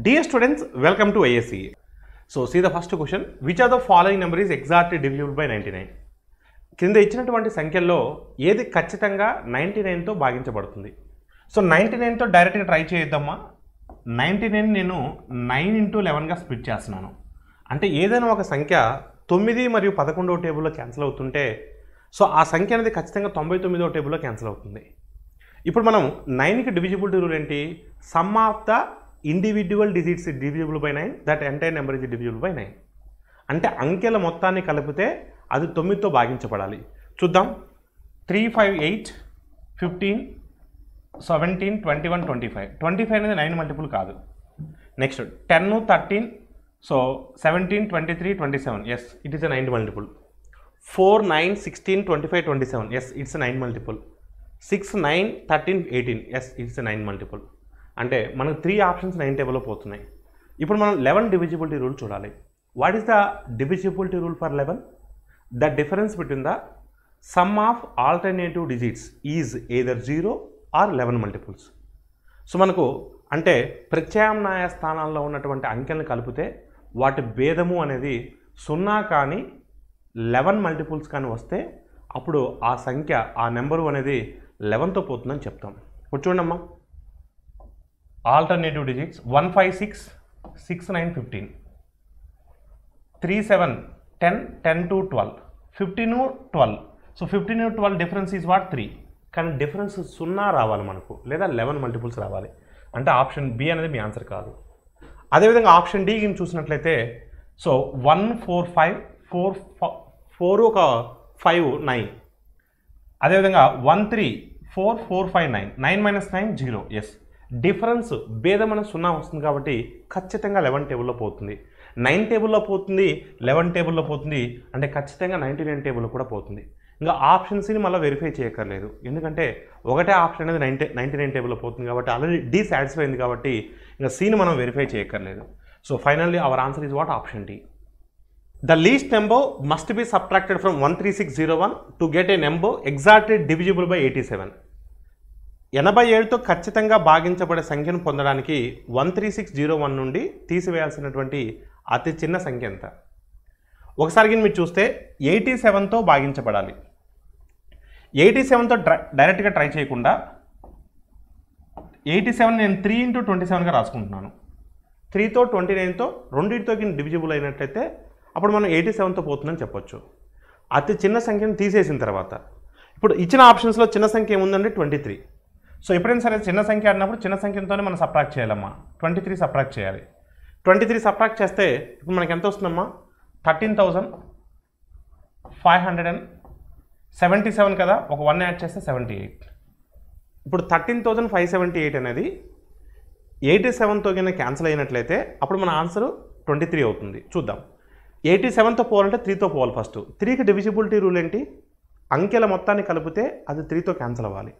Dear students, welcome to ISC. So see the first question. Which of the following number is exactly divisible by 99? కింద ఇచ్చినటువంటి సంఖ్యల్లో ఏది ఖచ్చితంగా ninety నైన్తో భాగించబడుతుంది so ninety నైన్తో డైరెక్ట్గా try చేయొద్దమ్మా నైంటీ నైన్ నేను నైన్ ఇంటూ లెవెన్గా స్ప్లిట్ చేస్తున్నాను అంటే ఏదైనా ఒక సంఖ్య తొమ్మిది మరియు పదకొండవ టేబుల్లో క్యాన్సిల్ అవుతుంటే సో ఆ సంఖ్య అనేది ఖచ్చితంగా తొంభై తొమ్మిదవ టేబుల్లో క్యాన్సిల్ అవుతుంది ఇప్పుడు మనం నైన్కి డివిజిబిలిటీ రూల్ ఏంటి sum of the individual digits divisible by nine that entire number is divisible by nine అంటే అంకెల మొత్తాన్ని కలిపితే అది తొమ్మిదితో భాగించబడాలి. చూద్దాం. Three five eight fifteen seventeen twenty one twenty five twenty five అనేది నైన్ మల్టిపుల్ కాదు. Next ten thirteen so seventeen twenty three twenty seven yes it is a nine multiple four nine sixteen twenty five twenty seven yes it's nine multiple six nine thirteen eighteen yes it's nine multiple అంటే మనకు three options nine టేబుల్లో పోతున్నాయి. ఇప్పుడు మనం eleven divisibility rule చూడాలి. What is the divisibility rule for eleven the difference between the sum of alternative digits is either zero or eleven multiples so మనకు అంటే ప్రత్యామ్నాయ స్థానాల్లో ఉన్నటువంటి అంకెలను కలిపితే వాటి భేదము అనేది సున్నా కానీ లెవెన్ మల్టిపుల్స్ కానీ వస్తే అప్పుడు ఆ సంఖ్య ఆ నెంబరు అనేది లెవెన్తో పోతుందని చెప్తాం. ఇప్పుడు చూడమ్మా alternative digits one five six six nine fifteen three seven ten ten two twelve fifteen twelve so fifteen twelve difference is what three కానీ డిఫరెన్స్ సున్నా రావాలి మనకు లేదా లెవెన్ మల్టిపుల్స్ రావాలి. అంటే ఆప్షన్ బి అనేది మీ ఆన్సర్ కాదు. అదేవిధంగా ఆప్షన్ డి చూసినట్లయితే so one four five four four ఒక ఫైవ్ నైన్ అదేవిధంగా one three four four five nine nine minus nine zero yes difference భేదం అనేది సున్నా వస్తుంది కాబట్టి ఖచ్చితంగా లెవెన్ టేబుల్లో పోతుంది. నైన్ టేబుల్లో పోతుంది లెవెన్ టేబుల్లో పోతుంది అంటే ఖచ్చితంగా నైంటీ నైన్ టేబుల్లో కూడా పోతుంది. ఇంకా ఆప్షన్స్ని మళ్ళీ వెరిఫై చేయక్కర్లేదు. ఎందుకంటే ఒకటే ఆప్షన్ అనేది నైన్టీ నైంటీ నైన్ టేబుల్లో పోతుంది కాబట్టి ఆల్రెడీ డిసాటిస్ఫై అయింది కాబట్టి ఇంకా సీని మనం వెరిఫై చేయక్కర్లేదు. So finally our answer is what? Option D. The least number must be subtracted from 13601 to get a number exactly divisible by 87. ఎనభై ఏడుతో ఖచ్చితంగా భాగించబడే సంఖ్యను పొందడానికి one three six zero one నుండి తీసివేయాల్సినటువంటి అతి చిన్న సంఖ్య ఎంత? ఒకసారి మీరు చూస్తే ఎయిటీ సెవెన్తో భాగించబడాలి. ఎయిటీ సెవెన్తో డైరెక్ట్గా ట్రై చేయకుండా ఎయిటీ సెవెన్ నేను త్రీ ఇంటూ ట్వంటీ సెవెన్గా రాసుకుంటున్నాను. త్రీతో ట్వంటీ నైన్తో రెండింటితో కింద డివిజిబుల్ అయినట్లయితే అప్పుడు మనం ఎయిటీ సెవెన్తో పోతుందని చెప్పొచ్చు. అతి చిన్న సంఖ్యను తీసేసిన తర్వాత. ఇప్పుడు ఇచ్చిన ఆప్షన్స్లో చిన్న సంఖ్య ఏముందంటే ట్వంటీ త్రీ. సో ఎప్పుడైనా సరే చిన్న సంఖ్య అన్నప్పుడు చిన్న సంఖ్యతోనే మనం సప్రాక్ట్ చేయాలమ్మా. ట్వంటీ త్రీ సప్రాక్ట్ చేయాలి. ట్వంటీ త్రీ సప్రాక్ట్ చేస్తే ఇప్పుడు మనకి ఎంత వస్తుందమ్మా? Thirteen thousand five hundred and seventy seven కదా? ఒక వన్ యాడ్ చేస్తే సెవెంటీ ఎయిట్ ఇప్పుడు thirteen thousand five seventy eight అనేది ఎయిటీ సెవెన్తో కింద క్యాన్సిల్ అయినట్లయితే అప్పుడు మన ఆన్సర్ ట్వంటీ త్రీ అవుతుంది. చూద్దాం. ఎయిటీ సెవెన్తో పోవాలంటే త్రీతో పోవాలి ఫస్ట్ త్రీకి డివిజిబిలిటీ రూల్ ఏంటి? అంకెల మొత్తాన్ని కలిపితే అది త్రీతో క్యాన్సిల్ అవ్వాలి.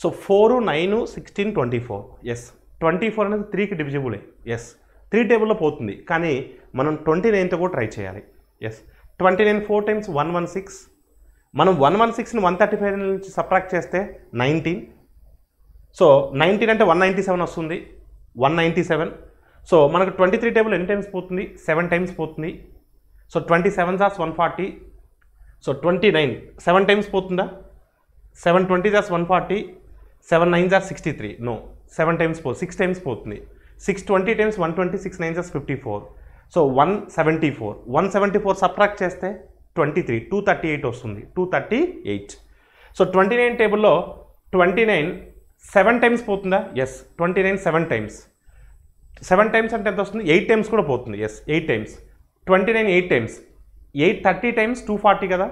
So four nine sixteen twenty four. Yes twenty four అనేది త్రీకి డివిజిబులే ఎస్ త్రీ టేబుల్లో పోతుంది. కానీ మనం ట్వంటీ నైన్తో కూడా ట్రై చేయాలి. Yes twenty nine four times one one six. మనం వన్ వన్ సిక్స్ని వన్ థర్టీ ఫైవ్ నుంచి సబ్ట్రాక్ట్ చేస్తే నైన్టీన్. సో నైన్టీన్ అంటే వన్ నైంటీ సెవెన్ వస్తుంది. One ninety seven. సో మనకు ట్వంటీ త్రీ టేబుల్ ఎన్ని టైమ్స్ పోతుంది? సెవెన్ టైమ్స్ పోతుంది. So twenty seven Jos one forty so twenty nine. Seven times పోతుందా? Seven twenty Jos one forty seven nine or sixty three no seven times పో six times పోతుంది six twenty times one twenty six nine are fifty four so one seventy four one seventy four subtract చేస్తే twenty three two thirty eight వస్తుంది. Two thirty eight so twenty nine టేబుల్లో twenty nine seven times పోతుందా? Yes twenty nine seven times seven times అంటే ఎంత వస్తుంది? Eight times కూడా పోతుంది. Yes eight times twenty nine eight times eight thirty times two forty కదా?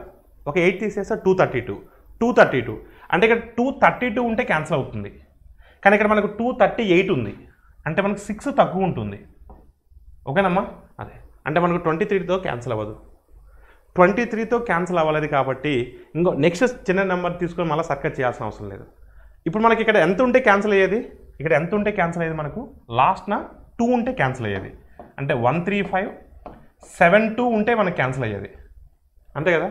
ఒక eight తీసేస్తే two thirty two two thirty two అంటే ఇక్కడ టూ థర్టీ టూ ఉంటే క్యాన్సిల్ అవుతుంది. కానీ ఇక్కడ మనకు టూ థర్టీ ఎయిట్ ఉంది. అంటే మనకు సిక్స్ తక్కువ ఉంటుంది. ఓకేనమ్మా? అదే. అంటే మనకు ట్వంటీ త్రీతో క్యాన్సిల్ అవ్వదు. ట్వంటీ త్రీతో క్యాన్సిల్ అవ్వలేదు కాబట్టి ఇంకో నెక్స్ట్ చిన్న నెంబర్ తీసుకొని మళ్ళీ సర్కట్ చేయాల్సిన అవసరం లేదు. ఇప్పుడు మనకి ఇక్కడ ఎంత ఉంటే క్యాన్సిల్ అయ్యేది? ఇక్కడ ఎంత ఉంటే క్యాన్సిల్ అయ్యేది మనకు? లాస్ట్న టూ ఉంటే క్యాన్సిల్ అయ్యేది. అంటే one three five seven two ఉంటే మనకు క్యాన్సిల్ అయ్యేది. అంతే కదా?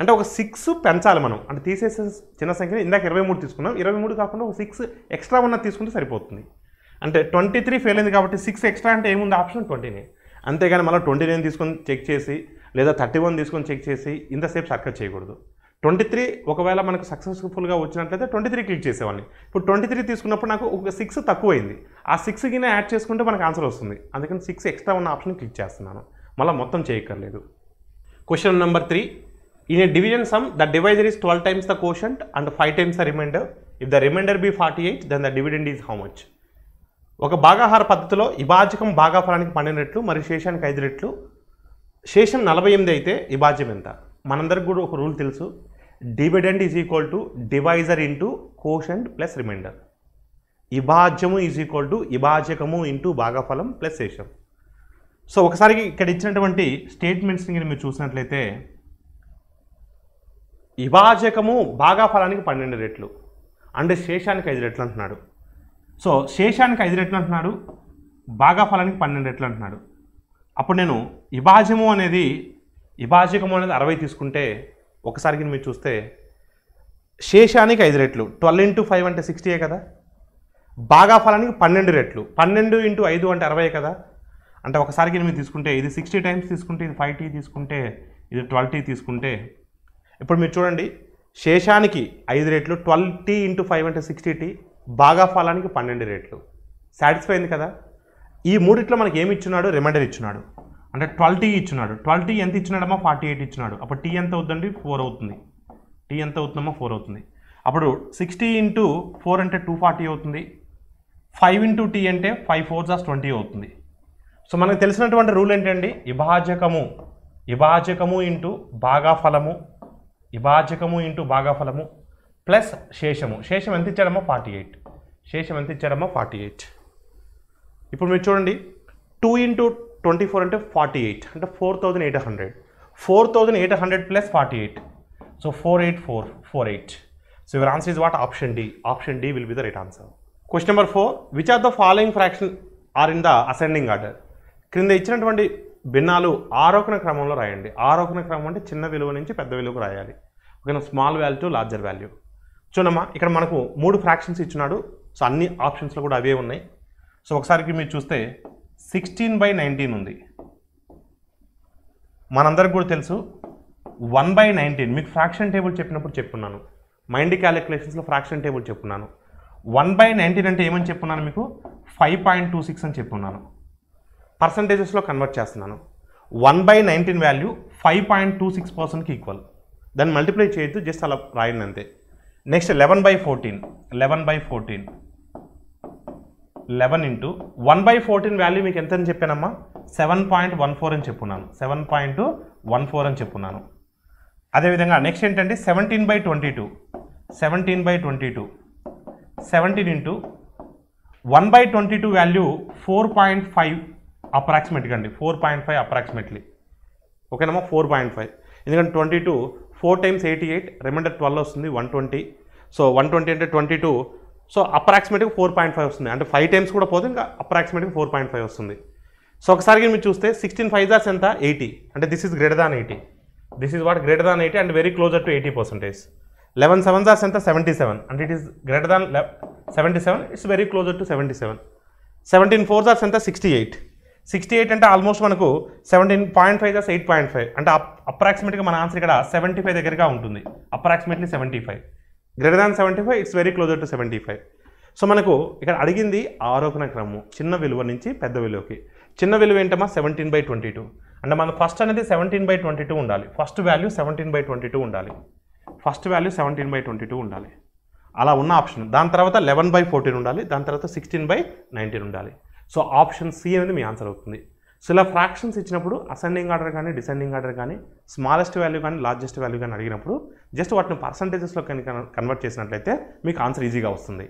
అంటే ఒక సిక్స్ పెంచాలి మనం. అంటే తీసేసే చిన్న సంఖ్యని ఇందాక ఇరవై మూడు తీసుకున్నాం. ఇరవై మూడు కాకుండా ఒక సిక్స్ ఎక్స్ట్రా ఉన్న తీసుకుంటే సరిపోతుంది. అంటే ట్వంటీ త్రీ ఫెయిల్ అయింది కాబట్టి సిక్స్ ఎక్స్ట్రా అంటే ఏముంది? ఆప్షన్ ట్వంటీ అంతేగాని మళ్ళీ ట్వంటీ నైన్ తీసుకొని చెక్ చేసి లేదా థర్టీ వన్ తీసుకొని చెక్ చేసి ఇంతసేపు సర్కట్ చేయకూడదు. ట్వంటీ త్రీ ఒకవేళ మనకు సక్సెస్ఫుల్గా వచ్చినట్లయితే ట్వంటీ త్రీ క్లిక్ చేసేవాడిని. ఇప్పుడు ట్వంటీ త్రీ తీసుకున్నప్పుడు నాకు ఒక సిక్స్ తక్కువైంది. ఆ సిక్స్ కింద యాడ్ చేసుకుంటే మనకు ఆన్సర్ వస్తుంది. అందుకని సిక్స్ ఎక్స్ట్రా ఉన్న ఆప్షన్ క్లిక్ చేస్తున్నాను. మళ్ళీ మొత్తం చేయక్కర్లేదు. Question number three in a division sum the divisor is twelve times the quotient and five times the remainder. If the remainder be forty eight then the dividend is much? ఒక భాగాహార పద్ధతిలో విభాజకం భాగాఫలానికి పన్నెండు రెట్లు మరియు శేషానికి ఐదు రెట్లు. శేషం నలభై ఎనిమిది అయితే విభాజ్యం ఎంత? మనందరికి కూడా ఒక రూల్ తెలుసు. Dividend is equal to divisor into quotient plus remainder విభాజ్యము is equal to విభాజకము ఇంటూ భాగఫలం ప్లస్ శేషం. సో ఒకసారి ఇక్కడ ఇచ్చినటువంటి స్టేట్మెంట్స్ని మీరు చూసినట్లయితే విభాజకము భాగాఫలానికి పన్నెండు రెట్లు. అంటే శేషానికి ఐదు రెట్లు అంటున్నాడు. సో శేషానికి ఐదు రెట్లు అంటున్నాడు బాగా ఫలానికి పన్నెండు రెట్లు అంటున్నాడు. అప్పుడు నేను విభాజము అనేది విభాజకము అనేది అరవై తీసుకుంటే ఒకసారికి మీరు చూస్తే శేషానికి ఐదు రెట్లు. ట్వెల్వ్ ఇంటూ ఫైవ్ అంటే సిక్స్టీయే కదా? బాగా ఫలానికి పన్నెండు రెట్లు. పన్నెండు ఇంటూ ఐదు అంటే అరవై కదా? అంటే ఒకసారికి మీరు తీసుకుంటే ఇది సిక్స్టీ టైమ్స్ తీసుకుంటే ఇది ఫైవ్ టీ తీసుకుంటే ఇది ట్వెల్వ్ టీ తీసుకుంటే ఇప్పుడు మీరు చూడండి శేషానికి ఐదు రేట్లు ట్వెల్వ్ టీ ఇంటూ ఫైవ్ అంటే సిక్స్టీ టీ బాగా ఫలానికి పన్నెండు రేట్లు. సాటిస్ఫై అయింది కదా? ఈ మూడిట్లో మనకి ఏమి ఇచ్చున్నాడు? రిమైండర్ ఇచ్చున్నాడు. అంటే ట్వెల్వ్ టీ ఇచ్చున్నాడు. ట్వెల్వ్ టీ ఎంత ఇచ్చినాడమ్మా ఫార్టీ ఎయిట్ ఇచ్చినాడు అప్పుడు టీ ఎంత అవుతుందండి? ఫోర్ అవుతుంది. టీ ఎంత అవుతుందమ్మా? ఫోర్ అవుతుంది. అప్పుడు సిక్స్టీ ఇంటూ ఫోర్ అంటే టూ ఫార్టీ అవుతుంది. ఫైవ్ ఇంటూ టీ అంటే ఫైవ్ ఫోర్ జాస్ ట్వంటీ అవుతుంది. సో మనకు తెలిసినటువంటి రూల్ ఏంటండి? విభాజకము విభాజకము ఇంటూ బాగా ఫలము విభాజకము ఇంటూ భాగఫలము ప్లస్ శేషము. శేషం ఎంత ఇచ్చాడమ్మా ఫార్టీ ఎయిట్. శేషం ఎంత ఇచ్చాడమ్మా ఫార్టీ ఎయిట్. ఇప్పుడు మీరు చూడండి. టూ ఇంటూ ట్వంటీ ఫోర్ అంటే ఫార్టీ ఎయిట్. అంటే four thousand eight hundred. Four thousand eight hundred plus forty eight. So four eight four four eight. So your answer is what option D option D will be the right answer question number four which are the following fraction are in the ascending order క్రింద ఇచ్చినటువంటి భిన్నాలు ఆరోహణ క్రమంలో రాయండి. ఆరోహణ క్రమం అంటే చిన్న విలువ నుంచి పెద్ద విలువకు రాయాలి. ఓకేనా? Small value to larger value చూడమ్మా ఇక్కడ మనకు మూడు ఫ్రాక్షన్స్ ఇచ్చినాడు సో అన్ని ఆప్షన్స్లో కూడా అవే ఉన్నాయి. సో ఒకసారికి మీరు చూస్తే సిక్స్టీన్ బై నైన్టీన్ ఉంది. మనందరికి కూడా తెలుసు వన్ బై నైన్టీన్ మీకు ఫ్రాక్షన్ టేబుల్ చెప్పినప్పుడు చెప్పున్నాను. మైండ్ క్యాలిక్యులేషన్స్లో ఫ్రాక్షన్ టేబుల్ చెప్పున్నాను. వన్ బై నైన్టీన్ అంటే ఏమని చెప్పున్నాను మీకు? ఫైవ్ పాయింట్ టూ సిక్స్ అని చెప్పున్నాను. పర్సంటేజెస్లో కన్వర్ట్ చేస్తున్నాను. One by nineteen value five point two six పర్సెంట్కి ఈక్వల్ దాన్ని మల్టిప్లై చేయొద్దు జస్ట్ అలా రాయండి అంతే. Next eleven by fourteen eleven by fourteen eleven into one by fourteen value మీకు ఎంత అని చెప్పానమ్మా? సెవెన్ పాయింట్ వన్ ఫోర్ అని చెప్పున్నాను. సెవెన్ పాయింట్ వన్ ఫోర్ అని చెప్పున్నాను. అదేవిధంగా నెక్స్ట్ ఏంటంటే seventeen by twenty two seventeen by twenty two seventeen into one by twenty two value four point five అప్రాక్సిమేట్గా అండి ఫోర్ పాయింట్ ఫైవ్ అప్రాక్సిమేట్లీ ఓకేనమ్మా four point five ఎందుకంటే twenty two four times eighty eight remainder twelve వస్తుంది one twenty so one twenty అంటే twenty two so అప్రాక్సిమేట్గా four point five వస్తుంది. అంటే five times కూడా పోతే ఇంకా అప్రాక్సిమేట్గా ఫోర్ పాయింట్ ఫైవ్ వస్తుంది. సో ఒకసారి మీరు చూస్తే సిక్స్టీన్ ఫైవ్ దాస్ ఎంత? ఎయిటీ అంటే this is greater than eighty this is what greater than eighty and very closer to eighty percentage eleven seven Das ఎంత? సెవెంటీ సెవెన్ అంటే it is greater than seventy seven it's very closer to seventy seven seventeen four Das ఎంత? Sixty eight sixty eight అంటే almost మనకు seventeen point five దాస్ eight point five అంటే అప్రాక్సిమేట్గా మన answer ఇక్కడ సెవెంటీ ఫైవ్ దగ్గరగా ఉంటుంది. Approximately seventy five greater than seventy five it's very closer to seventy five so మనకు ఇక్కడ అడిగింది ఆరోపణ క్రమం చిన్న విలువ నుంచి పెద్ద విలువకి. చిన్న విలువ ఏంటమ్మా? సెవెంటీన్ బై ట్వంటీ టూ అంటే మన ఫస్ట్ అనేది సెవెంటీన్ బై ట్వంటీ టూ ఉండాలి. First value seventeen by twenty two ఉండాలి. First value seventeen by twenty two ఉండాలి. అలా ఉన్న ఆప్షన్ దాని తర్వాత లెవెన్ బై ఫోర్టీన్ ఉండాలి. దాని తర్వాత సిక్స్టీన్ బై నైన్టీన్ ఉండాలి. సో ఆప్షన్ సి అనేది మీ ఆన్సర్ అవుతుంది. సో ఇలా ఫ్రాక్షన్స్ ఇచ్చినప్పుడు అసెండింగ్ ఆర్డర్ కానీ డిసెండింగ్ ఆర్డర్ కానీ స్మాలెస్ట్ వాల్యూ కానీ లార్జెస్ట్ వాల్యూ కానీ అడిగినప్పుడు జస్ట్ వాటిని పర్సంటేజెస్లో కానీ కన్వర్ట్ చేసినట్లయితే మీకు ఆన్సర్ ఈజీగా వస్తుంది.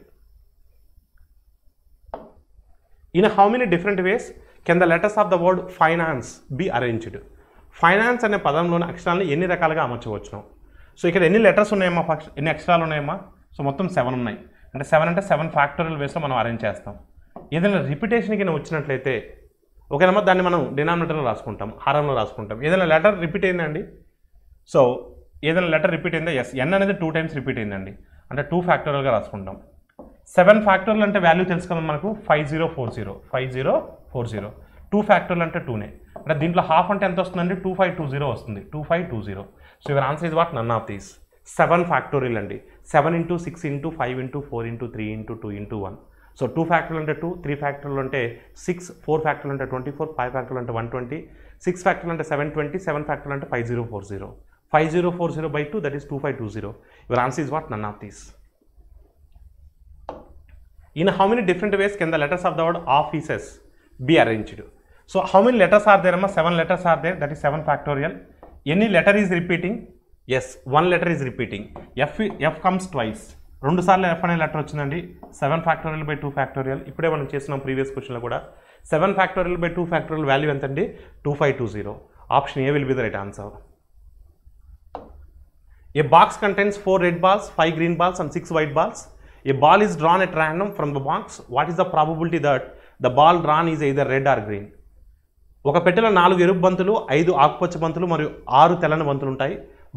In how many different ways can the letters of the word finance be arranged finance అనే పదంలోని అక్షరాలను ఎన్ని రకాలుగా అమర్చవచ్చును? సో ఇక్కడ ఎన్ని లెటర్స్ ఉన్నాయమ్మా? ఫస్ట్ ఎన్ని అక్షరాలు ఉన్నాయమ్మా? సో మొత్తం సెవెన్ ఉన్నాయి. అంటే సెవెన్ అంటే సెవెన్ ఫ్యాక్టోరియల్ వేస్లో మనం అరేంజ్ చేస్తాం. ఏదైనా రిపిటేషన్ కింద వచ్చినట్లయితే ఓకేనమ్మా దాన్ని మనం డినామినేటర్లో రాసుకుంటాం హారంలో రాసుకుంటాం. ఏదైనా లెటర్ రిపీట్ అయిందండి సో ఏదైనా లెటర్ రిపీట్ అయిందా? ఎస్ ఎన్ అనేది టూ టైమ్స్ రిపీట్ అయిందండి. అంటే టూ ఫ్యాక్టోరియల్గా రాసుకుంటాం. సెవెన్ ఫ్యాక్టర్లు అంటే వాల్యూ తెలుసు కదా మనకు? Five zero four zero five zero four zero two ఫ్యాక్టర్లు అంటే టూనే అంటే దీంట్లో హాఫ్ అంటే ఎంత వస్తుందండి? టూ ఫైవ్ టూ జీరో వస్తుంది. Two five two zero so your answer is what none of these seven factorial అండి. Seven into six into five into four into three into two into one so two ఫ్యాక్టర్లు అంటే two three ఫ్యాక్టర్లు అంటే six four ఫ్యాక్టర్లు అంటే twenty four five ఫ్యాక్టర్లు అంటే one twenty six ఫ్యాక్టర్లు అంటే seven twenty seven ఫ్యాక్టర్లు అంటే five zero four zero five zero four zero by two that is two five two zero your answer is what none of these in how many different ways can the letters of the word offices be arranged so how many letters are there amma seven letters are there that is 7 factorial any letter is repeating yes one letter is repeating f f comes రెండు సార్లు F అనే letter వచ్చిందండి. Seven factorial by two factorial ఇప్పుడే మనం చేసినాం previous క్వశ్చన్లో కూడా. Seven factorial by two factorial value ఎంత అండి two five two zero option A will be the right answer a box contents four red balls five green balls and six white balls a ball is drawn at random from the box what is the probability that the ball drawn is either red or green ఒక పెట్టెలో నాలుగు ఎరుపు బంతులు ఐదు ఆకుపచ్చ బంతులు మరియు ఆరు తెల్లని బంతులు ఉంటాయి.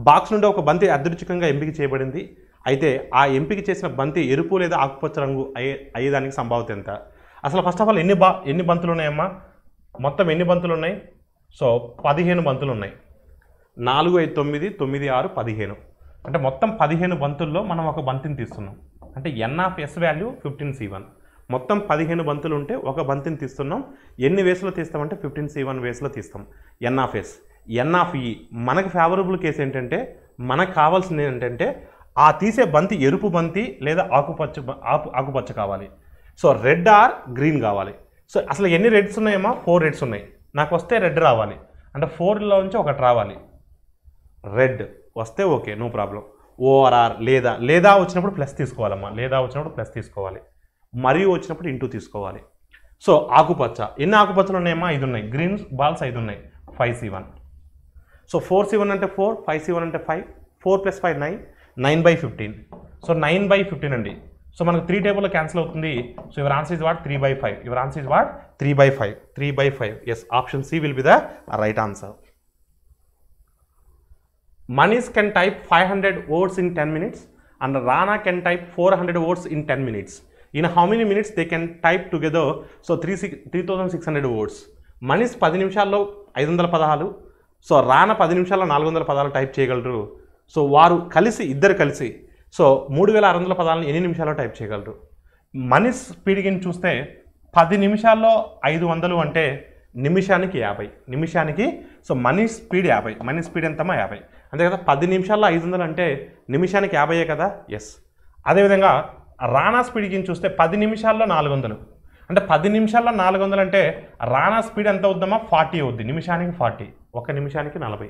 బాక్స్ నుండి ఒక బంతి అదృచ్ఛికంగా ఎంపిక చేయబడింది. అయితే ఆ ఎంపిక చేసిన బంతి ఎరుపు లేదా ఆకుపచ్చ రంగు అయ్యే అయ్యేదానికి సంభావ్యత ఎంత? అసలు ఫస్ట్ ఆఫ్ ఆల్ ఎన్ని బా ఎన్ని బంతులు ఉన్నాయమ్మా మొత్తం ఎన్ని బంతులు ఉన్నాయి సో పదిహేను బంతులు ఉన్నాయి నాలుగు ఐదు తొమ్మిది తొమ్మిది ఆరు పదిహేను. అంటే మొత్తం పదిహేను బంతుల్లో మనం ఒక బంతిని తీస్తున్నాం. అంటే N of S value fifteen C one మొత్తం పదిహేను బంతులు ఉంటే ఒక బంతిని తీస్తున్నాం. ఎన్ని వేస్లో తీస్తామంటే ఫిఫ్టీన్ సి వన్ వేస్లో తీస్తాం. N of S N of E మనకు ఫేవరబుల్ కేసు ఏంటంటే మనకు కావాల్సింది ఏంటంటే ఆ తీసే బంతి ఎరుపు బంతి లేదా ఆకుపచ్చ ఆకు ఆకుపచ్చ కావాలి. సో రెడ్ ఆర్ గ్రీన్ కావాలి. సో అసలు ఎన్ని రెడ్స్ ఉన్నాయమ్మా? ఫోర్ రెడ్స్ ఉన్నాయి. నాకు వస్తే రెడ్ రావాలి. అంటే ఫోర్లో నుంచి ఒకటి రావాలి. రెడ్. వస్తే ఓకే నో ప్రాబ్లం. ఓఆర్ఆర్ లేదా లేదా వచ్చినప్పుడు ప్లస్ తీసుకోవాలమ్మా. లేదా వచ్చినప్పుడు ప్లస్ తీసుకోవాలి. మరియు వచ్చినప్పుడు ఇంటూ తీసుకోవాలి. సో ఆకుపచ్చ. ఎన్ని ఆకుపచ్చలు ఉన్నాయమ్మా? ఐదు ఉన్నాయి. గ్రీన్ బాల్స్ ఐదు ఉన్నాయి. Five C one. So four C one అంటే ఫోర్ ఫైవ్ సి వన్ అంటే five four plus five nine nine by fifteen. So nine by fifteen అండి. సో మనకు త్రీ టేబుల్లో క్యాన్సిల్ అవుతుంది. So your answer is what three by five your answer is what three by five three by five yes option C will be the right answer Manish can type five hundred words in ten minutes and Rana can type four hundred words in ten minutes in how many minutes they can type together so three six three thousand six hundred words Manish పది నిమిషాల్లో ఐదు వందల పదహారు so రానా పది నిమిషాల్లో నాలుగు వందల పదాలు టైప్ చేయగలరు. సో వారు కలిసి ఇద్దరు కలిసి సో మూడు వేల ఆరు వందల పదాలను ఎన్ని నిమిషాల్లో టైప్ చేయగలరు? మనీ స్పీడ్కి చూస్తే పది నిమిషాల్లో ఐదు వందలు అంటే నిమిషానికి యాభై నిమిషానికి సో మనీ స్పీడ్ యాభై మనీ స్పీడ్ ఎంతమా యాభై. అంతే కదా పది నిమిషాల్లో ఐదు వందలు అంటే నిమిషానికి యాభైయే కదా? ఎస్ అదేవిధంగా రాణా స్పీడ్కి చూస్తే పది నిమిషాల్లో నాలుగు వందలు. అంటే పది నిమిషాల్లో నాలుగు వందలు అంటే రానా స్పీడ్ ఎంత అవుద్దామా? ఫార్టీ అవుద్ది నిమిషానికి ఫార్టీ ఒక నిమిషానికి నలభై.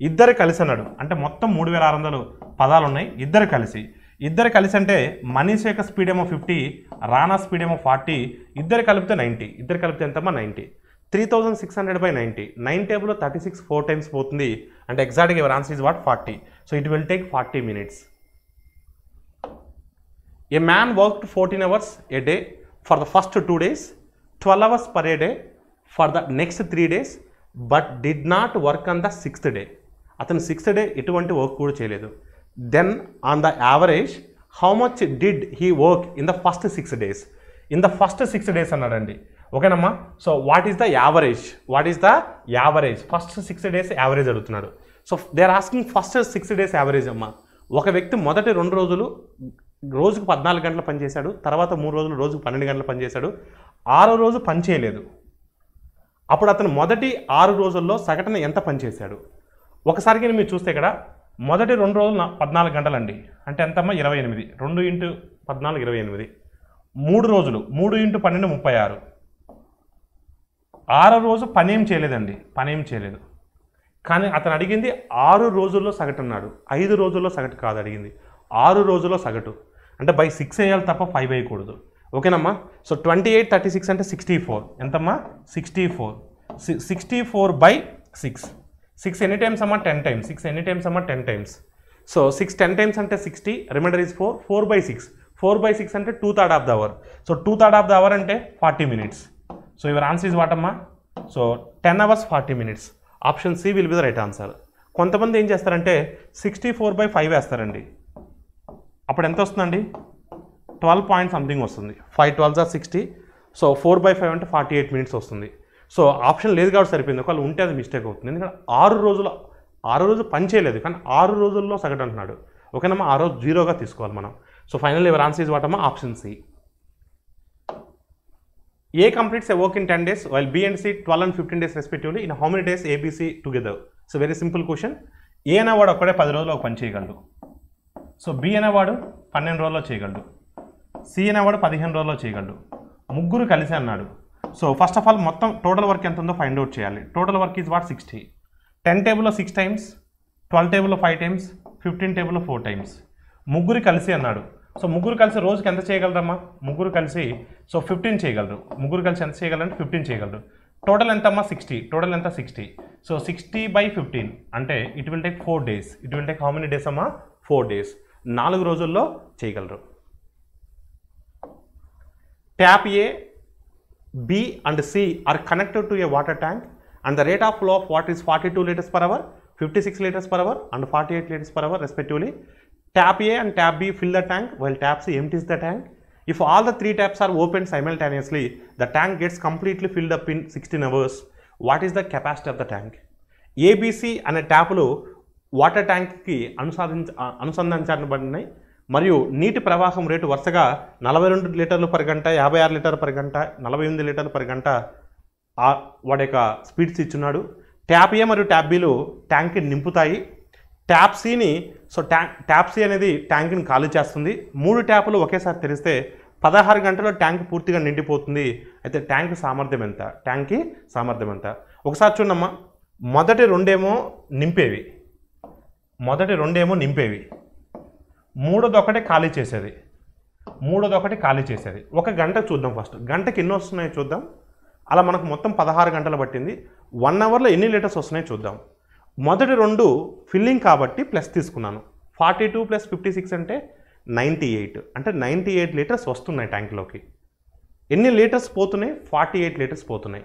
ఇద్దరు కలిసి అన్నాడు. అంటే మొత్తం మూడు వేల ఆరు వందలు పదాలు ఉన్నాయి ఇద్దరు కలిసి. ఇద్దరు కలిసి అంటే మనీష్ యొక్క స్పీడ్ ఏమో ఫిఫ్టీ రానా స్పీడ్ ఏమో ఫార్టీ ఇద్దరు కలిపితే నైంటీ ఇద్దరు కలిపితే ఎంతమ్మా ninety. Three thousand six hundred by ninety. Nine టేబుల్లో థర్టీ సిక్స్ ఫోర్ టైమ్స్ పోతుంది. అంటే ఎగ్జాక్ట్గా your answer is what? Forty. So it will take forty minutes. A man work fourteen hours a day for the first two days twelve hours per a day for the next three days but did not work on the sixth day. అతను sixth day ఎటువంటి work కూడా చేయలేదు. Then on the average how much did he work in the first six days in the first six days అన్నాడండి. ఓకేనమ్మా? So what is the average what is the average first six days average అడుగుతున్నాడు. So they are asking first six days average అమ్మా. ఒక వ్యక్తి మొదటి రెండు రోజులు రోజుకు పద్నాలుగు గంటలు పనిచేశాడు తర్వాత మూడు రోజులు రోజుకు పన్నెండు గంటలు పనిచేశాడు ఆరో రోజు పని చేయలేదు. అప్పుడు అతను మొదటి ఆరు రోజుల్లో సగటున ఎంత పనిచేశాడు ఒకసారికి మీరు చూస్తే ఇక్కడ మొదటి రెండు రోజులు పద్నాలుగు గంటలండి. అంటే ఎంతమ్మా? ఇరవై ఎనిమిది. రెండు ఇంటూ పద్నాలుగు ఇరవై ఎనిమిది. మూడు రోజులు. మూడు ఇంటూ పన్నెండు ముప్పై ఆరు. ఆరో రోజు పనేం చేయలేదండి. పనేం చేయలేదు. కానీ అతను అడిగింది ఆరు రోజుల్లో సగటు అన్నాడు. ఐదు రోజుల్లో సగటు కాదు అడిగింది. ఆరు రోజుల్లో సగటు. అంటే బై సిక్స్ వేయాలి తప్ప ఫైవ్ వేయకూడదు. ఓకేనమ్మా? So twenty eight thirty six అంటే సిక్స్టీ ఫోర్. ఎంతమ్మా? Sixty four. Sixty four by six. Six any times అమ్మా ten times six any times అమ్మా ten times so six ten times అంటే sixty remainder is four four by six four by six అంటే two third of the hour so two third of the hour అంటే forty minutes so your answer is వాటమ్మా so ten hours forty minutes option C will be the right answer కొంతమంది ఏం చేస్తారంటే sixty four by five వేస్తారండి. అప్పుడు ఎంత వస్తుందండి? Twelve point something వస్తుంది. Five twelve are sixty so four by five అంటే forty eight minutes వస్తుంది. సో ఆప్షన్ లేదు కాబట్టి సరిపోయింది. ఒకవేళ ఉంటే అది మిస్టేక్ అవుతుంది. ఎందుకంటే ఆరు రోజులు ఆరు రోజులు పని చేయలేదు. కానీ ఆరు రోజుల్లో సగటు అంటున్నాడు. ఓకేనమ్మా? ఆ రోజు జీరోగా తీసుకోవాలి మనం. So final your answer is వాటమ్మా? Option C a complete a work in 10 days while B and C 12 and 15 days respectively. In how many days A, B, C together? So very simple question. A అనేవాడు ఒక్కడే పది రోజులు ఒక పని చేయగలడు. So B అనేవాడు పన్నెండు రోజుల్లో చేయగలడు. సి అనేవాడు పదిహేను రోజుల్లో చేయగలడు. ముగ్గురు కలిసి అన్నాడు. సో ఫస్ట్ ఆఫ్ ఆల్ మొత్తం టోటల్ వర్క్ ఎంత ఉందో ఫైండ్ అవుట్ చేయాలి. Total work is what sixty ten టేబుల్లో సిక్స్ టైమ్స్ ట్వెల్వ్ టేబుల్లో ఫైవ్ టైమ్స్ ఫిఫ్టీన్ టేబుల్లో ఫోర్ టైమ్స్ ముగ్గురు కలిసి అన్నాడు. సో ముగ్గురు కలిసి రోజుకి ఎంత చేయగలరమ్మా? ముగ్గురు కలిసి సో ఫిఫ్టీన్ చేయగలరు. ముగ్గురు కలిసి ఎంత చేయగలరంటే ఫిఫ్టీన్ చేయగలరు. టోటల్ ఎంతమ్మా? సిక్స్టీ టోటల్ ఎంత? Sixty so sixty by fifteen అంటే it will take four days it will take how many days అమ్మా? ఫోర్ డేస్ నాలుగు రోజుల్లో చేయగలరు. Tap A B and C are connected to a water tank and the rate of flow of water is 42 liters per hour, 56 liters per hour and 48 liters per hour respectively. Tap A and tap B fill the tank while tap C empties the tank. If all the three taps are opened simultaneously, the tank gets completely filled up in 16 hours. What is the capacity of the tank? ABC అనే ట్యాపులు water ట్యాంక్కి అనుసాధించ అనుసంధానించబడినాయి మరియు నీటి ప్రవాహం rate వరుసగా నలభై రెండు లీటర్లు పర్ గంట యాభై ఆరు లీటర్ పర్ గంట నలభై ఎనిమిది లీటర్లు పర్ గంట వాడి యొక్క స్పీడ్స్ ఇచ్చున్నాడు. ట్యాప్ ఏ మరియు ట్యాప్ బిలు ట్యాంక్ని నింపుతాయి. ట్యాప్ సిని సో ట్యాంక్ ట్యాప్ సి అనేది ట్యాంక్ని ఖాళీ చేస్తుంది. మూడు ట్యాపులు ఒకేసారి తెరిస్తే పదహారు గంటల్లో ట్యాంక్ పూర్తిగా నిండిపోతుంది. అయితే ట్యాంక్ సామర్థ్యం ఎంత? ట్యాంక్కి సామర్థ్యం ఎంత? ఒకసారి చూడమ్మా. మొదటి రెండేమో నింపేవి. మొదటి రెండేమో నింపేవి. మూడోదొకటి ఖాళీ చేసేది. మూడోది ఒకటి ఖాళీ చేసేది. ఒక గంట చూద్దాం ఫస్ట్. గంటకి ఎన్ని వస్తున్నాయో చూద్దాం. అలా మనకు మొత్తం పదహారు గంటలు పట్టింది. వన్ అవర్లో ఎన్ని లీటర్స్ వస్తున్నాయో చూద్దాం. మొదటి రెండు ఫిల్లింగ్ కాబట్టి ప్లస్ తీసుకున్నాను. Forty two plus fifty six అంటే నైంటీ ఎయిట్. అంటే నైంటీ ఎయిట్ లీటర్స్ వస్తున్నాయి ట్యాంక్లోకి. ఎన్ని లీటర్స్ పోతున్నాయి? ఫార్టీ ఎయిట్ లీటర్స్ పోతున్నాయి.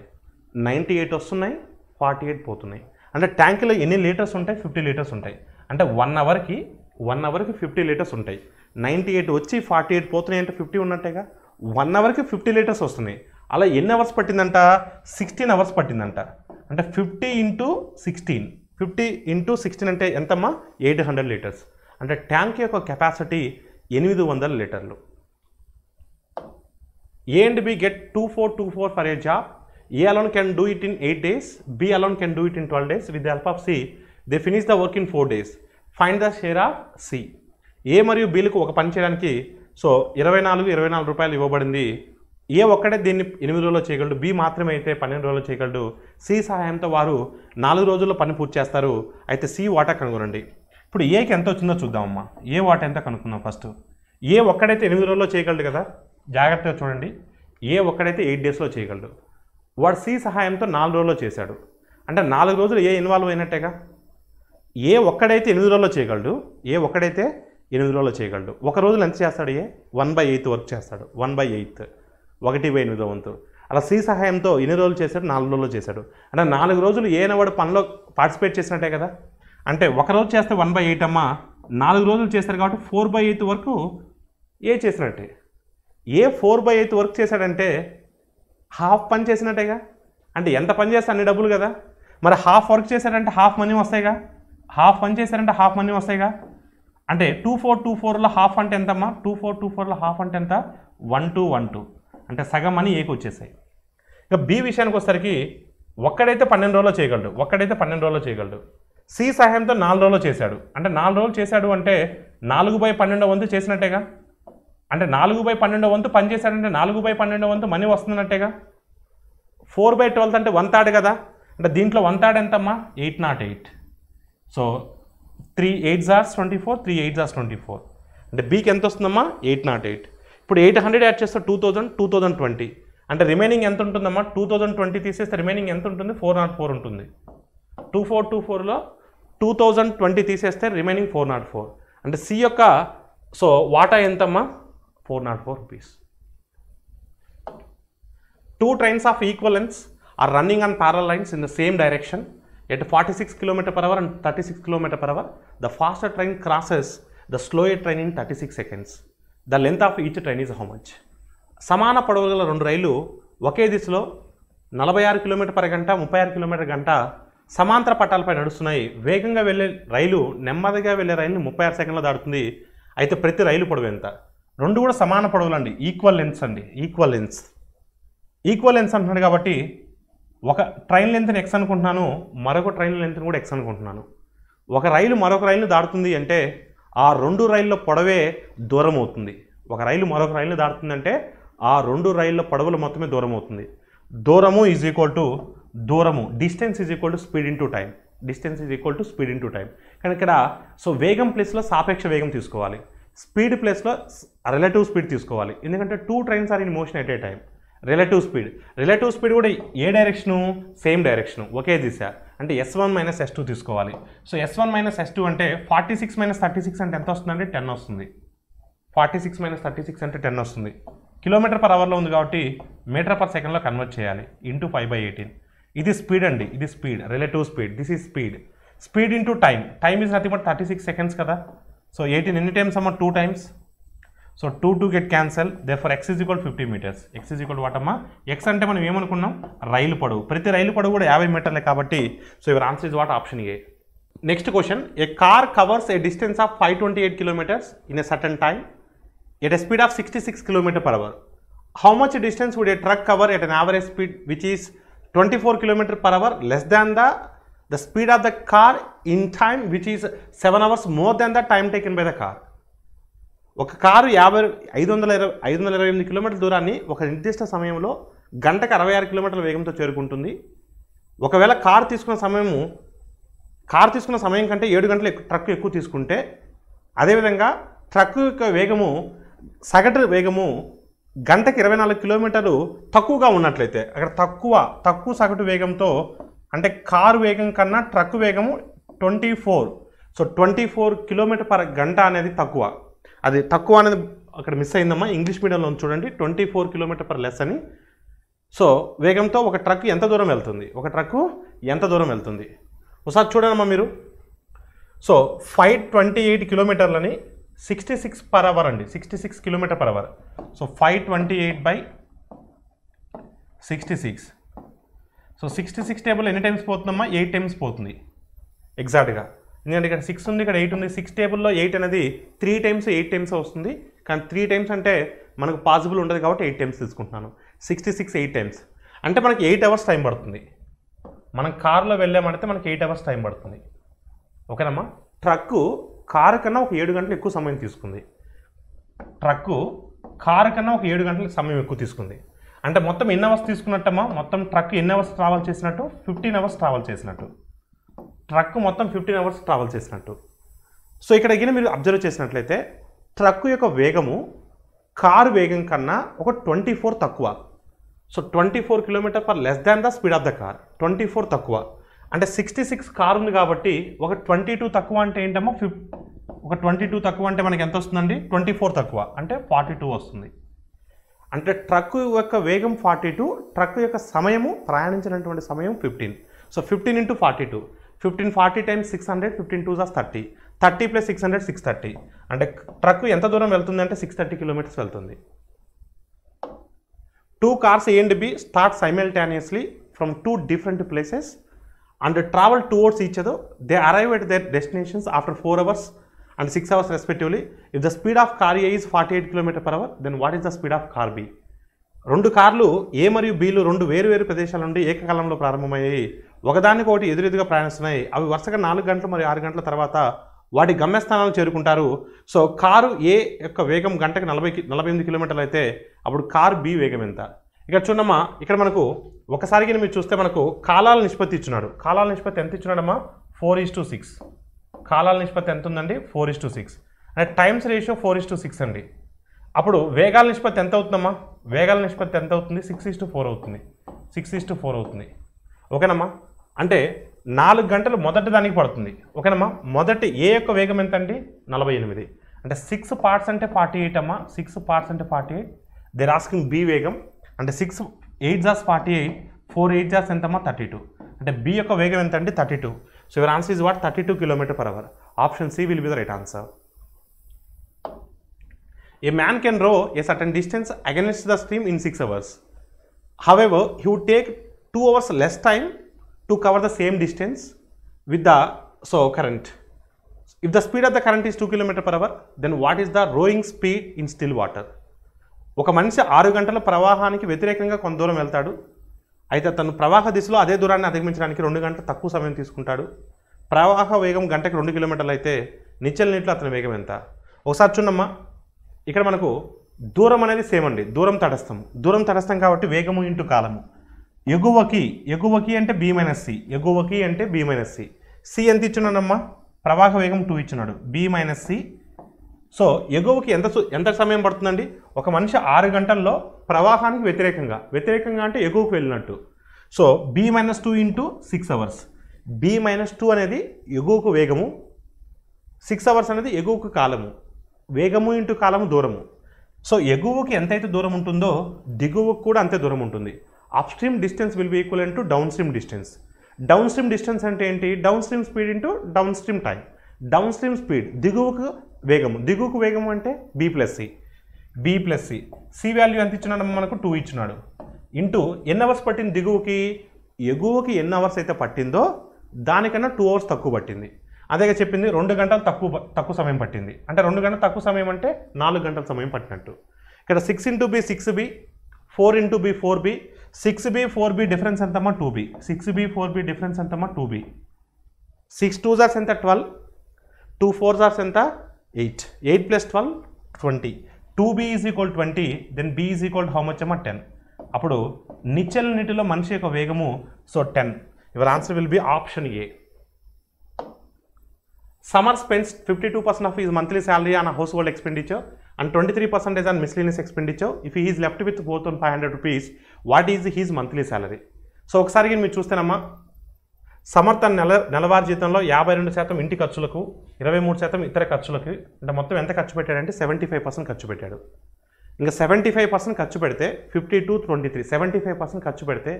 నైంటీ ఎయిట్ వస్తున్నాయి ఫార్టీ ఎయిట్ పోతున్నాయి. అంటే ట్యాంకులో ఎన్ని లీటర్స్ ఉంటాయి? ఫిఫ్టీ లీటర్స్ ఉంటాయి. అంటే వన్ అవర్కి వన్ అవర్కి ఫిఫ్టీ లీటర్స్ ఉంటాయి. నైంటీ ఎయిట్ వచ్చి ఫార్టీ ఎయిట్ పోతున్నాయి అంటే ఫిఫ్టీ ఉన్నట్టేగా? వన్ అవర్కి ఫిఫ్టీ లీటర్స్ వస్తున్నాయి. అలా ఎన్ని అవర్స్ పట్టిందంట? సిక్స్టీన్ అవర్స్ పట్టిందంట. అంటే fifty into sixteen. Fifty into sixteen అంటే ఎంతమ్మా? Eight hundred litres. అంటే ట్యాంక్ యొక్క కెపాసిటీ ఎనిమిది వందల లీటర్లు. A and B get two four two four for a job? A alone can do it in eight days? B alone can do it in twelve days with the help of C. They finish the work in four days. Find the share of C A మరియు బీలకు ఒక పని చేయడానికి so ఇరవై నాలుగు ఇరవై నాలుగు రూపాయలు ఇవ్వబడింది. ఏ ఒక్కడే దీన్ని ఎనిమిది రోజుల్లో చేయగలడు బి మాత్రమే అయితే పన్నెండు రోజుల్లో చేయగలడు. సి సహాయంతో వారు నాలుగు రోజుల్లో పని పూర్తి చేస్తారు. అయితే సి వాటా కనుగొనండి. ఇప్పుడు ఏకి ఎంత వచ్చిందో చూద్దామమ్మా. ఏ వాటా ఎంత కనుక్కుందాం ఫస్ట్ ఏ ఒక్కడైతే ఎనిమిది రోజుల్లో చేయగలడు కదా? జాగ్రత్తగా చూడండి. ఏ ఒక్కడైతే ఎయిట్ డేస్లో చేయగలడు. వాడు సి సహాయంతో నాలుగు రోజుల్లో చేశాడు. అంటే నాలుగు రోజులు ఏ ఇన్వాల్వ్ అయినట్టేగా? ఏ ఒక్కడైతే ఎనిమిది రోజుల్లో చేయగలడు ఏ ఒక్కడైతే ఎనిమిది రోజుల్లో చేయగలడు ఒక రోజులు ఎంత చేస్తాడు A? One by eighth work చేస్తాడు. వన్ బై ఎయిత్ ఒకటి బై ఎనిమిదో వంతు. అలా సి సహాయంతో ఎన్ని రోజులు చేశాడు? నాలుగు రోజుల్లో చేశాడు. అంటే నాలుగు రోజులు ఏనవాడు పనిలో పార్టిసిపేట్ చేసినట్టే కదా? అంటే ఒక రోజు చేస్తే వన్ బై ఎయిట్ అమ్మా నాలుగు రోజులు చేస్తారు కాబట్టి ఫోర్ బై ఎయిత్ వరకు ఏ చేసినట్టే? A four by eighth work చేశాడంటే హాఫ్ పని చేసినట్టేగా? అంటే ఎంత పని చేస్తే అన్ని డబ్బులు కదా? మరి హాఫ్ వర్క్ చేశాడంటే హాఫ్ మనీ వస్తాయిగా? హాఫ్ వన్ చేశారంటే హాఫ్ మనీ వస్తాయిగా? అంటే టూ ఫోర్ టూ ఫోర్లో హాఫ్ అంటే ఎంతమ్మా? టూ ఫోర్ టూ ఫోర్లో హాఫ్ అంటే ఎంత? వన్ టూ వన్ టూ అంటే సగం మనీ ఏకి వచ్చేసాయి. ఇక బి విషయానికి వచ్చేసరికి ఒక్కడైతే పన్నెండు రోజుల్లో చేయగలడు. ఒక్కడైతే పన్నెండు రోజుల్లో చేయగలడు. సి సహాయంతో నాలుగు రోజులు చేశాడు. అంటే నాలుగు రోజులు చేశాడు అంటే నాలుగు బై పన్నెండో వంతు చేసినట్టేగా? అంటే నాలుగు బై పన్నెండో వంతు పని చేశాడంటే నాలుగు బై పన్నెండో వంతు మనీ వస్తున్నట్టేగా ఫోర్ బై ట్వెల్త్ అంటే వన్ థర్డ్ కదా? అంటే దీంట్లో వన్ థర్డ్ ఎంతమ్మా? Eight nought eight so three eight jars twenty four three eight jars twenty four అంటే బీకి ఎంత వస్తుందమ్మా? ఎయిట్ నాట్ ఎయిట్ ఇప్పుడు ఎయిట్ హండ్రెడ్ యాడ్ చేస్తే two thousand two thousand twenty అంటే రిమైనింగ్ ఎంత ఉంటుందమ్మా? టూ థౌజండ్ ట్వంటీ తీసేస్తే రిమైనింగ్ ఎంత ఉంటుంది? ఫోర్ నాట్ ఫోర్ ఉంటుంది. టూ ఫోర్ టూ ఫోర్లో టూ థౌజండ్ ట్వంటీ తీసేస్తే రిమైనింగ్ ఫోర్ నాట్ ఫోర్ అంటే సి యొక్క సో వాటా ఎంతమ్మా? Four nought four rupees two trains of equal lengths are running on parallel lines in the same direction at 46 km per hour and 36 km per hour. The faster train crosses the slower train in 36 seconds. The length of each train is how much సమాన పొడవు గల రెండు రైళ్ళు ఒకే దిశలో నలభై ఆరు kilometre per గంట ముప్పై ఆరు కిలోమీటర్ గంట సమాంతర పట్టాలపై నడుస్తున్నాయి. వేగంగా వెళ్ళే రైలు నెమ్మదిగా వెళ్ళే రైలుని ముప్పై ఆరు సెకండ్లో దాటుతుంది. అయితే ప్రతి రైలు పొడవు ఎంత? రెండు కూడా సమాన పొడవులు అండి ఈక్వల్ లెన్స్ అండి. ఈక్వల్ లెన్స్ ఈక్వల్ లెన్స్ అంటున్నాడు కాబట్టి ఒక ట్రైన్ లెంత్ని ఎక్స్ అనుకుంటున్నాను మరొక ట్రైన్ లెంత్ని కూడా ఎక్స్ అనుకుంటున్నాను. ఒక రైలు మరొక రైలుని దాటుతుంది అంటే ఆ రెండు రైళ్ళ పొడవే దూరం అవుతుంది. ఒక రైలు మరొక రైలుని దాటుతుందంటే ఆ రెండు రైళ్ళ పొడవులు మొత్తమే దూరం అవుతుంది. దూరము ఈజ్ ఈక్వల్ టు దూరము distance is equal to speed into time distance is equal to speed into time కానీ ఇక్కడ సో వేగం ప్లేస్లో సాపేక్ష వేగం తీసుకోవాలి. స్పీడ్ ప్లేస్లో రిలేటివ్ స్పీడ్ తీసుకోవాలి. ఎందుకంటే two trains are in motion at a time relative speed relative speed కూడా ఏ డైరెక్షను సేమ్ డైరెక్షను ఒకే దిశ. అంటే S one minus S two తీసుకోవాలి. So S one minus S two అంటే forty six minus thirty six అంటే ఎంత వస్తుందంటే ten వస్తుంది. Forty six minus thirty six అంటే టెన్ వస్తుంది. కిలోమీటర్ పర్ అవర్లో ఉంది కాబట్టి మీటర్ పర్ సెకండ్లో కన్వర్ట్ చేయాలి. ఇంటూ ఫైవ్ బై ఎయిటీన్ ఇది స్పీడ్ అండి. ఇది speed relative speed this is speed speed into time time is nothing but thirty six seconds కదా. సో ఎయిటీన్ ఎన్ని టైమ్స్ అమ్మ? Two times so two two get cancel they for x is equal fifty metres x is equal what x అంటే మనం ఏమనుకున్నాం? రైలు పడవు. ప్రతి రైలు పడవు కూడా యాభై మీటర్లే కాబట్టి so your answer is what option A next question a car covers a distance of five twenty eight kilometres in a certain time at a speed of sixty six kilometre per hour how much distance would a truck cover at an average speed which is twenty four kilometre per hour less than the the speed of the car in time which is seven hours more than the time taken by the car ఒక car యాభై ఐదు వందల ఇరవై ఐదు వందల ఇరవై ఎనిమిది కిలోమీటర్ల దూరాన్ని ఒక నిర్దిష్ట సమయంలో గంటకు అరవై ఆరు కిలోమీటర్ల వేగంతో చేరుకుంటుంది. ఒకవేళ కారు తీసుకున్న సమయము కారు తీసుకున్న సమయం కంటే ఏడు గంటలు ట్రక్ ఎక్కువ తీసుకుంటే అదేవిధంగా ట్రక్ యొక్క వేగము సగటు వేగము గంటకి ఇరవై నాలుగు కిలోమీటర్లు తక్కువగా ఉన్నట్లయితే అక్కడ తక్కువ తక్కువ సగటు వేగంతో అంటే కారు వేగం కన్నా ట్రక్ వేగము twenty four. So twenty four kilometre per గంట అనేది తక్కువ. అది తక్కువ అనేది అక్కడ మిస్ అయిందమ్మా. ఇంగ్లీష్ మీడియంలో ఉంది చూడండి twenty four kilometre per less అని. సో వేగంతో ఒక ట్రక్ ఎంత దూరం వెళ్తుంది? ఒక ట్రక్ ఎంత దూరం వెళ్తుంది? ఒకసారి చూడండమ్మా మీరు. సో ఫైవ్ ట్వంటీ ఎయిట్ కిలోమీటర్లని సిక్స్టీ సిక్స్ పర్ అవర్ అండి. Sixty six kilometre per hour so five twenty eight by sixty six so sixty six table ఎన్ని టైమ్స్ పోతుందమ్మా? ఎయిట్ టైమ్స్ పోతుంది. ఎగ్జాక్ట్గా ఎందుకంటే ఇక్కడ సిక్స్ ఉంది ఇక్కడ ఎయిట్ ఉంది. సిక్స్ టేబుల్లో ఎయిట్ అనేది త్రీ టైమ్స్ ఎయిట్ టైమ్స్ వస్తుంది. కానీ త్రీ టైమ్స్ అంటే మనకు పాసిబుల్ ఉండదు కాబట్టి ఎయిట్ టైమ్స్ తీసుకుంటున్నాను. సిక్స్టీ సిక్స్ ఎయిట్ టైమ్స్ అంటే మనకి ఎయిట్ అవర్స్ టైం పడుతుంది. మనం కార్లో వెళ్ళామంటే మనకి ఎయిట్ అవర్స్ టైం పడుతుంది. ఓకేనమ్మా ట్రక్కు కారు కన్నా ఒక ఏడు గంటలు ఎక్కువ సమయం తీసుకుంది. ట్రక్కు కారు కన్నా ఒక ఏడు గంటల సమయం ఎక్కువ తీసుకుంది. అంటే మొత్తం ఎన్ని అవర్స్ తీసుకున్నట్టమ్మా? మొత్తం ట్రక్ ఎన్ని అవర్స్ ట్రావెల్ చేసినట్టు? ఫిఫ్టీన్ అవర్స్ ట్రావెల్ చేసినట్టు. ట్రక్ మొత్తం ఫిఫ్టీన్ అవర్స్ ట్రావెల్ చేసినట్టు. సో ఇక్కడ గిన మీరు అబ్జర్వ్ చేసినట్లయితే ట్రక్ యొక్క వేగము కారు వేగం కన్నా ఒక ట్వంటీ ఫోర్ తక్కువ. So twenty four kilometre per less than the speed of the car twenty four తక్కువ. అంటే సిక్స్టీ సిక్స్ కార్ ఉంది కాబట్టి ఒక ట్వంటీ టూ తక్కువ అంటే ఏంటమ్మో? ఫిఫ్ ఒక ట్వంటీ టూ తక్కువ అంటే మనకి ఎంత వస్తుందండి? ట్వంటీ ఫోర్ తక్కువ. అంటే ఫార్టీ టూ వస్తుంది. అంటే ట్రక్ యొక్క వేగం ఫార్టీ టూ ట్రక్ యొక్క సమయము ప్రయాణించినటువంటి సమయం fifteen so fifteen into forty two fifteen forty times six hundred fifteen two Jos thirty. Thirty plus six hundred six thirty. అంటే ట్రక్ ఎంత దూరం వెళ్తుంది అంటే సిక్స్ థర్టీ కిలోమీటర్స్ వెళ్తుంది. Two cars A and B start simultaneously from two different places and travel towards each other they arrive at their destinations after four hours and six hours respectively if the speed of car A is forty eight kilometre per hour then what is the speed of car B రెండు కార్లు ఏ మరియు బీలు రెండు వేరు వేరు ప్రదేశాల నుండి ఏకకాలంలో ప్రారంభమయ్యాయి. ఒకదానికొకటి ఎదురెదుగా ప్రయాణిస్తున్నాయి. అవి వరుసగా నాలుగు గంటలు మరియు ఆరు గంటల తర్వాత వాటి గమ్యస్థానాలు చేరుకుంటారు. సో కారు ఏ యొక్క వేగం గంటకు నలభై నలభై ఎనిమిది కిలోమీటర్లు అయితే అప్పుడు కారు బి వేగం ఎంత? ఇక్కడ చూడమ్మా ఇక్కడ మనకు ఒకసారికి మీరు చూస్తే మనకు కాలాల నిష్పత్తి ఇచ్చినాడు కాలాల నిష్పత్తి ఎంత ఇచ్చినాడమ్మా ఫోర్ ఈస్ టు సిక్స్. కాలాల నిష్పత్తి ఎంత ఉందండి? Four is to six. అంటే times ratio four is to six అండి. అప్పుడు వేగాల నిష్పత్తి ఎంత అవుతుందమ్మా? వేగాల నిష్పత్తి ఎంత అవుతుంది? సిక్స్ ఈస్ టు ఫోర్ అవుతుంది. సిక్స్ ఈస్ టు ఫోర్ అవుతుంది. ఓకేనమ్మా? అంటే నాలుగు గంటలు మొదటి దానికి పడుతుంది. ఓకేనమ్మా? మొదటి ఏ యొక్క వేగం ఎంత అండి నలభై ఎనిమిది. అంటే సిక్స్ పార్ట్స్ అంటే ఫార్టీ ఎయిట్ అమ్మా. సిక్స్ పార్ట్స్ అంటే forty eight they're asking B వేగం. అంటే సిక్స్ ఎయిట్ జాస్ ఫార్టీ ఎయిట్ ఫోర్ ఎయిట్ జాస్ ఎంతమ్మా? థర్టీ టూ అంటే బి యొక్క వేగం ఎంత అండి thirty two so your answer is what thirty two kilometre per hour option C will be the right answer a man can row a certain distance against the stream in six hours however he would take two hours less time to cover the same distance with the so current if the speed of the current is two kilometre per hour then what is the rowing speed in still water ఒక మనిషి ఆరు గంటల ప్రవాహానికి వ్యతిరేకంగా కొంత దూరం వెళ్తాడు. అయితే తను ప్రవాహ దిశలో అదే దూరాన్ని అధిగమించడానికి రెండు గంటలు తక్కువ సమయం తీసుకుంటాడు. ప్రవాహ వేగం గంటకి రెండు కిలోమీటర్లు అయితే నిచ్చల నీటిలో అతని వేగం ఎంత? ఒకసారి చూడమ్మా. ఇక్కడ మనకు దూరం అనేది సేమ్ అండి. దూరం తటస్థం. దూరం తటస్థం కాబట్టి వేగము ఇంటూ కాలము. ఎగువకి ఎగువకి అంటే బి మైనస్ సి ఎగువకి అంటే బి మైనస్ సి సి ఎంత ఇచ్చున్నాడమ్మా? ప్రవాహ వేగం టూ ఇచ్చున్నాడు. బి మైనస్ సి సో ఎగువకి ఎంత ఎంత సమయం పడుతుందండి? ఒక మనిషి ఆరు గంటల్లో ప్రవాహానికి వ్యతిరేకంగా వ్యతిరేకంగా అంటే ఎగువకు వెళ్ళినట్టు. So B minus two into six hours B minus two అనేది ఎగువకు వేగము. సిక్స్ అవర్స్ అనేది ఎగువకు కాలము. వేగము ఇంటూ కాలము దూరము. సో ఎగువకి ఎంతైతే దూరం ఉంటుందో దిగువకు కూడా అంతే దూరం ఉంటుంది. Upstream distance will be equal to downstream distance downstream distance అంటే ఏంటి? Downstream speed into downstream time downstream speed దిగువకు వేగము. దిగువకు వేగము అంటే B plus C B plus C C value ఎంత ఇచ్చినాడు మనకు? టూ ఇచ్చినాడు. ఇంటూ ఎన్ని అవర్స్ పట్టింది దిగువకి? ఎగువకి ఎన్ని అవర్స్ అయితే పట్టిందో దానికన్నా టూ అవర్స్ తక్కువ పట్టింది. అదేగా చెప్పింది రెండు గంటలు తక్కువ తక్కువ సమయం పట్టింది. అంటే రెండు గంటలు తక్కువ సమయం అంటే నాలుగు గంటల సమయం పట్టినట్టు. ఇక్కడ six into B six B four into B four B six B four B difference ఎంతమ్మా? Two B six B four B difference ఎంతమ్మా? టూ బి సిక్స్ టూ జార్స్ ఎంత? ట్వెల్వ్ టూ ఫోర్ జార్స్ ఎంత? Eight eight plus twelve twenty two B is equal twenty then B is equal how much అమ్మా? Ten అప్పుడు నిచ్చెల నీటిలో మనిషి యొక్క వేగము so ten your answer will be option A Summer spends 52% of his monthly salary on household expenditure and 23% on miscellaneous expenditure. If he is left with 4,500 rupees, what is his monthly salary? So ఒకసారి మీరు చూస్తేనమ్మా సమర్థ నెల నెలవారీ జీతంలో యాభై రెండు శాతం ఇంటి ఖర్చులకు ఇరవై మూడు శాతం ఇతర ఖర్చులకు అంటే మొత్తం ఎంత ఖర్చు పెట్టాడంటే సెవెంటీ ఫైవ్ పర్సెంట్ ఖర్చు పెట్టాడు. ఇంకా సెవెంటీ ఫైవ్ పర్సెంట్ ఖర్చు పెడితే fifty two twenty three seventy five percent ఖర్చు పెడితే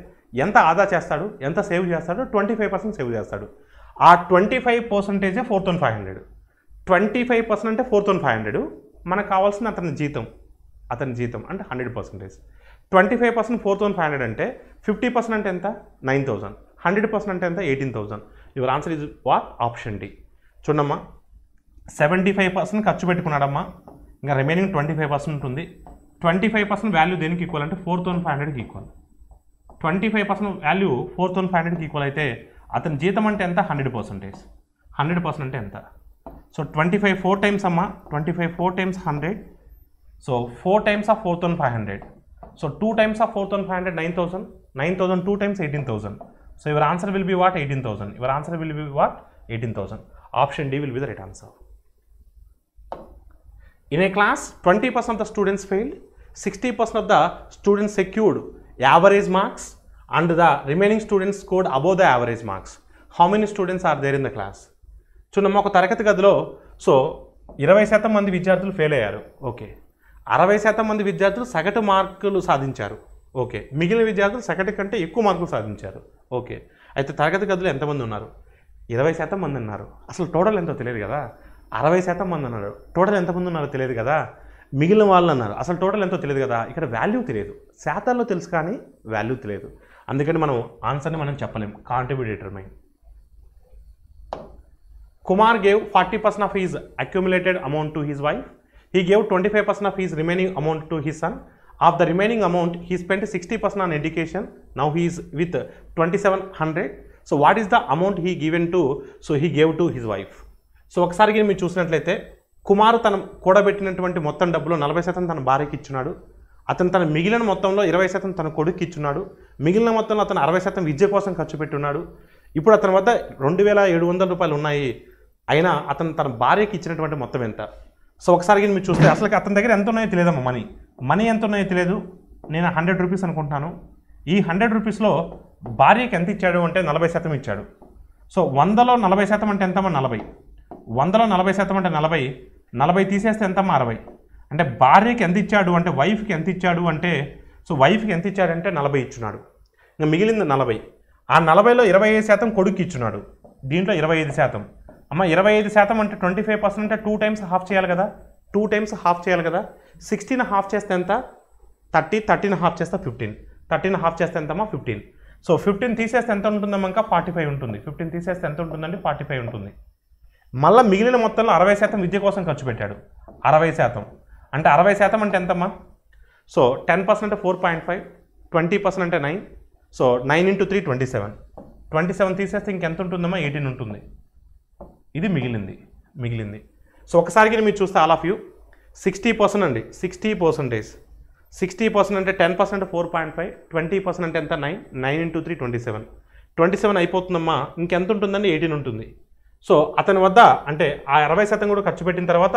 ఎంత ఆదా చేస్తాడు? ఎంత సేవ్ చేస్తాడు? ట్వంటీ ఫైవ్ పర్సెంట్ సేవ్ చేస్తాడు. ఆ twenty five పర్సెంటేజే four thousand five hundred. Twenty five percent అంటే ఫోర్ థౌసండ్ ఫైవ్ హండ్రెడ్. మనకు కావాల్సిన అతని జీతం. అతని జీతం అంటే hundred percentage. Twenty five percent four thousand five hundred అంటే ఫిఫ్టీ పర్సెంట్ అంటే ఎంత? Nine thousand. హండ్రెడ్ పర్సెంట్ అంటే ఎంత? Eighteen thousand. Your answer is what option D చూడమ్మా. సెవెంటీ ఫైవ్ పర్సెంట్ ఖర్చు పెట్టుకున్నాడమ్మా. ఇంకా రిమైనింగ్ ట్వంటీ ఫైవ్ పర్సెంట్ ఉంటుంది. ట్వంటీ ఫైవ్ పర్సెంట్ వాల్యూ దేనికి ఈక్వల్ అంటే ఫోర్ థౌసండ్ ఫైవ్ హండ్రెడ్కి equal twenty five percent value four thousand five హండ్రెడ్కి equal అయితే అతని జీతం అంటే ఎంత? Hundred percentage. హండ్రెడ్ పర్సెంట్ అంటే ఎంత? So 25 4 times amma 25 4 times 100. So 4 times of 4500. So 2 times of 4500 9000. 9000 2 times 18000. So your answer will be what 18000. Your answer will be what 18000. Option D will be the right answer. In a class 20% of the students failed, 60% of the students secured average marks and the remaining students scored above the average marks. How many students are there in the class? చూడండి ఒక తరగతి గదిలో so ఇరవై శాతం మంది విద్యార్థులు fail అయ్యారు. Okay. అరవై శాతం మంది విద్యార్థులు సగటు మార్కులు సాధించారు. ఓకే. మిగిలిన విద్యార్థులు సగటు కంటే ఎక్కువ మార్కులు సాధించారు. ఓకే. అయితే తరగతి గదిలో ఎంతమంది ఉన్నారు? ఇరవై శాతం మంది ఉన్నారు అసలు టోటల్ ఎంతో తెలియదు కదా? అరవై శాతం మంది ఉన్నారు టోటల్ ఎంతమంది ఉన్నారో తెలియదు కదా? మిగిలిన వాళ్ళు అన్నారు. అసలు టోటల్ ఎంతో తెలియదు కదా? ఇక్కడ వాల్యూ తెలియదు. శాతాల్లో తెలుసు కానీ వాల్యూ తెలియదు. అందుకని మనం ఆన్సర్ని మనం చెప్పలేం. Contribute determine Kumar gave 40% of his accumulated amount to his wife. He gave 25% of his remaining amount to his son. Of the remaining amount, he spent 60% on education. Now with twenty seven hundred so what is the amount he given to so he gave to his wife so ఒకసారి మీరు చూసినట్లయితే కుమార్ తను కూడబెట్టినటువంటి మొత్తం డబ్బులో నలభై శాతం తన భార్యకి ఇచ్చున్నాడు అతను తన మిగిలిన మొత్తంలో ఇరవై శాతం తన కొడుకు ఇచ్చున్నాడు మిగిలిన మొత్తంలో అతను అరవై శాతం విద్య కోసం ఖర్చు పెట్టున్నాడు ఇప్పుడు అతని వద్ద రెండు వేల ఏడు వందల రూపాయలు ఉన్నాయి అయినా అతను తన భార్యకి ఇచ్చినటువంటి మొత్తం ఎంత? సో ఒకసారి మీరు చూస్తే అసలు అతని దగ్గర ఎంత ఉన్నాయో తెలియదమ్మా మనీ. మనీ ఎంత ఉన్నాయో తెలియదు. నేను హండ్రెడ్ రూపీస్ అనుకుంటున్నాను. ఈ హండ్రెడ్ రూపీస్లో భార్యకి ఎంత ఇచ్చాడు అంటే నలభై శాతం ఇచ్చాడు. సో వందలో నలభై శాతం అంటే ఎంతమ్మా? నలభై. వందలో నలభై శాతం అంటే నలభై. నలభై తీసేస్తే ఎంతమ్మా? అరవై. అంటే భార్యకి ఎంత ఇచ్చాడు అంటే వైఫ్కి ఎంత ఇచ్చాడు అంటే సో వైఫ్కి ఎంత ఇచ్చాడంటే నలభై ఇచ్చున్నాడు. ఇంకా మిగిలింది నలభై. ఆ నలభైలో ఇరవై ఐదు శాతం కొడుకు ఇచ్చున్నాడు. దీంట్లో ఇరవై ఐదు శాతం. అమ్మ ఇరవై ఐదు శాతం అంటే ట్వంటీ ఫైవ్ పర్సెంట్ అంటే టూ టైమ్స్ హాఫ్ చేయాలి కదా. టూ టైమ్స్ హాఫ్ చేయాలి కదా. సిక్స్టీన్ హాఫ్ చేస్తే ఎంత? థర్టీ థర్టీన్ హాఫ్ చేస్తే ఫిఫ్టీన్. థర్టీన్ హాఫ్ చేస్తే ఎంతమ్మా? ఫిఫ్టీన్. సో ఫిఫ్టీన్ తీసేస్తే ఎంత ఉంటుందమ్మా? ఇంకా ఫార్టీ ఫైవ్ ఉంటుంది. ఫిఫ్టీన్ తీసేస్తే ఎంత ఉంటుందండి ఫార్టీ ఫైవ్ ఉంటుంది. మళ్ళీ మిగిలిన మొత్తంలో అరవై శాతం విద్య కోసం ఖర్చు పెట్టాడు. అరవై శాతం. అంటే అరవై శాతం అంటే ఎంతమ్మా? సో టెన్ పర్సెంట్ అంటే four point five twenty percent అంటే nine. So nine into three twenty seven. Twenty seven తీసేస్తే ఇంకెంత ఉంటుందమ్మా? ఎయిటీన్ ఉంటుంది. ఇది మిగిలింది మిగిలింది. సో ఒకసారికి మీరు చూస్తే all of you sixty percent అండి సిక్స్టీ పర్సెంటేజ్. సిక్స్టీ పర్సెంట్ అంటే ten percent four point five twenty percent అంటే ఎంత? Nine nine into three twenty seven. Twenty seven అయిపోతుందమ్మా ఇంకెంత ఉంటుందండి? ఎయిటీన్ ఉంటుంది. సో అతని వద్ద అంటే ఆ అరవై శాతం కూడా ఖర్చు పెట్టిన తర్వాత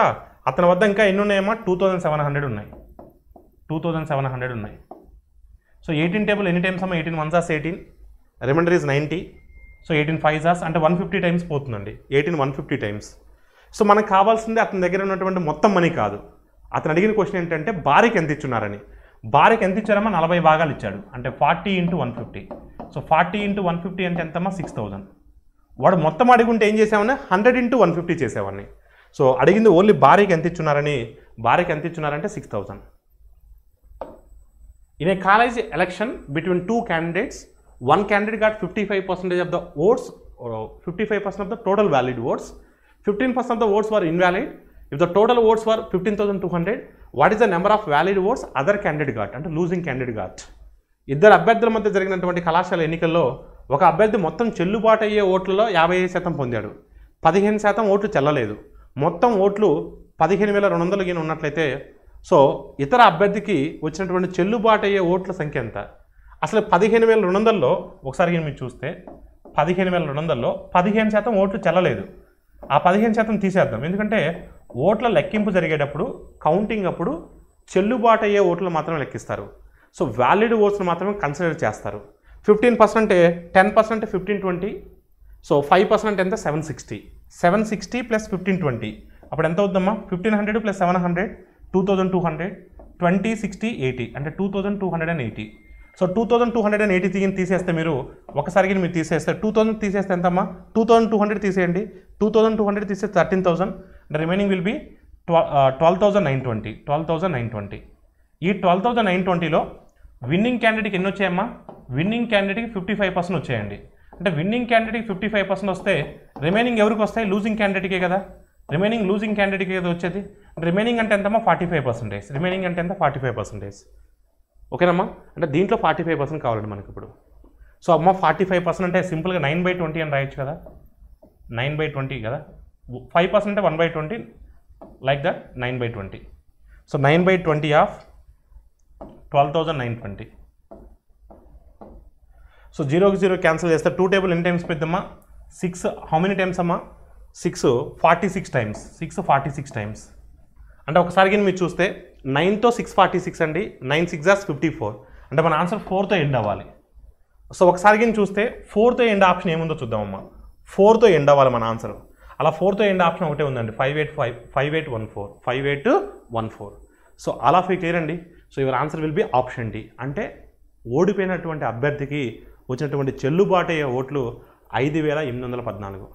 అతని వద్ద ఇంకా ఎన్ని ఉన్నాయమ్మా? టూ థౌజండ్ సెవెన్ హండ్రెడ్ ఉన్నాయి. టూ థౌజండ్ సెవెన్ హండ్రెడ్ ఉన్నాయి. సో ఎయిటీన్ టేబుల్ ఎన్ని టైమ్స్ అమ్మా? Eighteen one Jos eighteen. Reminder is ninety. So eighteen five Jos అంటే వన్ ఫిఫ్టీ టైమ్స్ పోతుందండి. Eighteen one fifty times so మనకు కావాల్సింది అతని దగ్గర ఉన్నటువంటి మొత్తం మనీ కాదు. అతను అడిగిన క్వశ్చన్ ఏంటంటే భార్యకి ఎంత ఇచ్చున్నారని. భార్యకి ఎంత ఇచ్చారమ్మా? నలభై భాగాలు ఇచ్చాడు. అంటే forty into one fifty so forty into one fifty అంటే ఎంతమ్మా? సిక్స్ థౌజండ్ వాడు మొత్తం అడిగుంటే ఏం చేసామని హండ్రెడ్ ఇంటూ వన్ ఫిఫ్టీ చేసేవాడిని. సో అడిగింది ఓన్లీ భార్యకి ఎంత ఇచ్చున్నారని. భార్యకి ఎంత ఇచ్చున్నారంటే six thousand in a college election between two candidates one candidate got fifty five percentage of the votes fifty five percent of the total valid votes fifteen percent of the votes were invalid if the total votes were fifteen thousand two hundred what is the number of valid votes other candidate got అంటే losing candidate got ఇద్దరు అభ్యర్థుల మధ్య జరిగినటువంటి కళాశాల ఎన్నికల్లో ఒక అభ్యర్థి మొత్తం చెల్లుబాటు అయ్యే ఓట్లలో యాభై ఐదు శాతం పొందాడు. పదిహేను శాతం ఓట్లు చెల్లలేదు. మొత్తం ఓట్లు పదిహేను వేల రెండు వందలు గిన ఉన్నట్లయితే సో ఇతర అభ్యర్థికి వచ్చినటువంటి చెల్లుబాటు అయ్యే ఓట్ల సంఖ్య ఎంత? అసలు పదిహేను వేల రెండు వందల్లో ఒకసారి మీరు చూస్తే పదిహేను వేల రెండు వందల్లో పదిహేను శాతం ఓట్లు చెల్లలేదు. ఆ పదిహేను శాతం తీసేద్దాం. ఎందుకంటే ఓట్ల లెక్కింపు జరిగేటప్పుడు కౌంటింగ్ అప్పుడు చెల్లుబాటు అయ్యే ఓట్లు మాత్రమే లెక్కిస్తారు. సో వ్యాలిడ్ ఓట్స్ని మాత్రమే కన్సిడర్ చేస్తారు. Fifteen percent ten percent fifteen twenty so five percent ఎంత? Seven sixty seven sixty plus fifteen twenty అప్పుడు ఎంత అవుద్దమ్మా fifteen hundred plus seven hundred two thousand two hundred twenty sixty eighty అంటే two thousand two hundred and eighty so two thousand two hundred and eighty తీసేస్తే మీరు ఒకసారికి మీరు తీసేస్తే two thousand తీసేస్తే ఎంతమ్మా? టూ థౌసండ్ టూ హండ్రెడ్ తీసేయండి. Two thousand two hundred తీసేస్తే థర్టీన్ థౌసండ్ అంటే remaining will be twelve thousand nine twenty. Twelve thousand nine twenty. ఈ ట్వెల్వ్ థౌసండ్ నైన్ ట్వంటీలో విన్నింగ్ క్యాండిడేట్కి ఎన్ని వచ్చాయమ్మా? విన్నింగ్ క్యాండిడేట్కి ఫిఫ్టీ ఫైవ్ పర్సెంట్ వచ్చాయండి. అంటే విన్నింగ్ క్యాండిడేట్కి ఫిఫ్టీ ఫైవ్ పర్సెంట్ వస్తే రిమైనింగ్ ఎవరికి వస్తాయి? లూజింగ్ క్యాండిడేట్కే కదా. రిమైనింగ్ లూజింగ్ క్యాండిడేట్కి కదా వచ్చేది. రిమైనింగ్ అంటే ఎంతమ్మా? Forty five percentage. రిమైనింగ్ అంటే ఎంత? Forty five percentage. ఓకేనమ్మా? అంటే దీంట్లో ఫార్టీ ఫైవ్ పర్సెంట్ కావాలండి మనకి ఇప్పుడు సో అమ్మ ఫార్టీ ఫైవ్ పర్సెంట్ అంటే సింపుల్గా నైన్ బై ట్వంటీ అని రాయొచ్చు కదా? నైన్ బై ట్వంటీ కదా? ఫైవ్ పర్సెంట్ అంటే one by twenty like that nine by twenty so nine by twenty of twelve thousand nine twenty so జీరోకి జీరో క్యాన్సిల్ చేస్తే two table ఎన్ని టైమ్స్ పెద్దమ్మా? Six how many times అమ్మా? Six forty six times six forty six times అంటే ఒకసారి కానీ మీరు చూస్తే నైన్తో సిక్స్ ఫార్టీ సిక్స్ అండి. నైన్ సిక్స్ జాస్ ఫిఫ్టీ ఫోర్ అంటే మన ఆన్సర్ ఫోర్తో ఎండ్ అవ్వాలి. సో ఒకసారి కానీ చూస్తే ఫోర్తో ఎండ్ ఆప్షన్ ఏముందో చూద్దామమ్మా. ఫోర్తో ఎండ్ అవ్వాలి మన ఆన్సర్. అలా ఫోర్తో ఎండ్ ఆప్షన్ ఒకటే ఉందండి. Five eight five five eight one four five eight one four so అలా ఫీ క్లియర్ అండి. So your answer will be option D అంటే ఓడిపోయినటువంటి అభ్యర్థికి వచ్చినటువంటి చెల్లుబాటు అయ్యే ఓట్లు ఐదు వేల ఎనిమిది వందల పద్నాలుగు.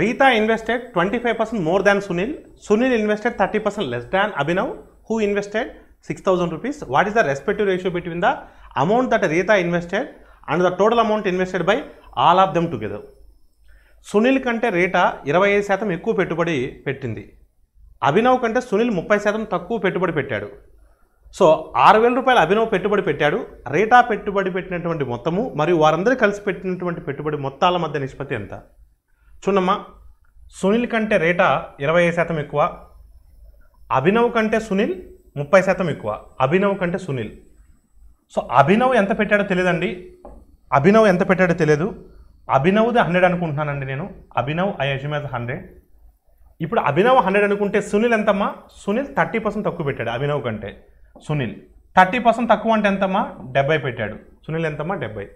Rita invested twenty five percent more than Sunil. Sunil invested thirty percent less than Abhinav. Who invested six thousand rupees what is the respective ratio between the amount that Rita invested and the total amount invested by all of them together Sunil కంటే రీటా ఇరవై ఐదు శాతం ఎక్కువ పెట్టుబడి పెట్టింది. అభినవ్ కంటే సునీల్ ముప్పై శాతం తక్కువ పెట్టుబడి పెట్టాడు. సో ఆరు వేల రూపాయలు అభినవ్ పెట్టుబడి పెట్టాడు. రేటా పెట్టుబడి పెట్టినటువంటి మొత్తము మరియు వారందరూ కలిసి పెట్టినటువంటి పెట్టుబడి మొత్తాల మధ్య నిష్పత్తి ఎంత? చూడమ్మా. సునీల్ కంటే రేటా ఇరవై ఐదు శాతం ఎక్కువ. అభినవ్ కంటే సునీల్ ముప్పై శాతం ఎక్కువ. అభినవ్ కంటే సునీల్. సో అభినవ్ ఎంత పెట్టాడో తెలియదండి. అభినవ్ ఎంత పెట్టాడో తెలియదు. అభినవ్ది హండ్రెడ్ అనుకుంటున్నానండి నేను. Abhinav I assume as hundred. ఇప్పుడు అభినవ్ హండ్రెడ్ అనుకుంటే సునీల్ ఎంతమ్మా? సునీల్ థర్టీ పర్సెంట్ తక్కువ పెట్టాడు అభినవ్ కంటే. సునీల్. థర్టీ పర్సెంట్ తక్కువ అంటే ఎంతమ్మా? డెబ్బై పెట్టాడు. సునీల్ ఎంతమ్మా? డెబ్బై.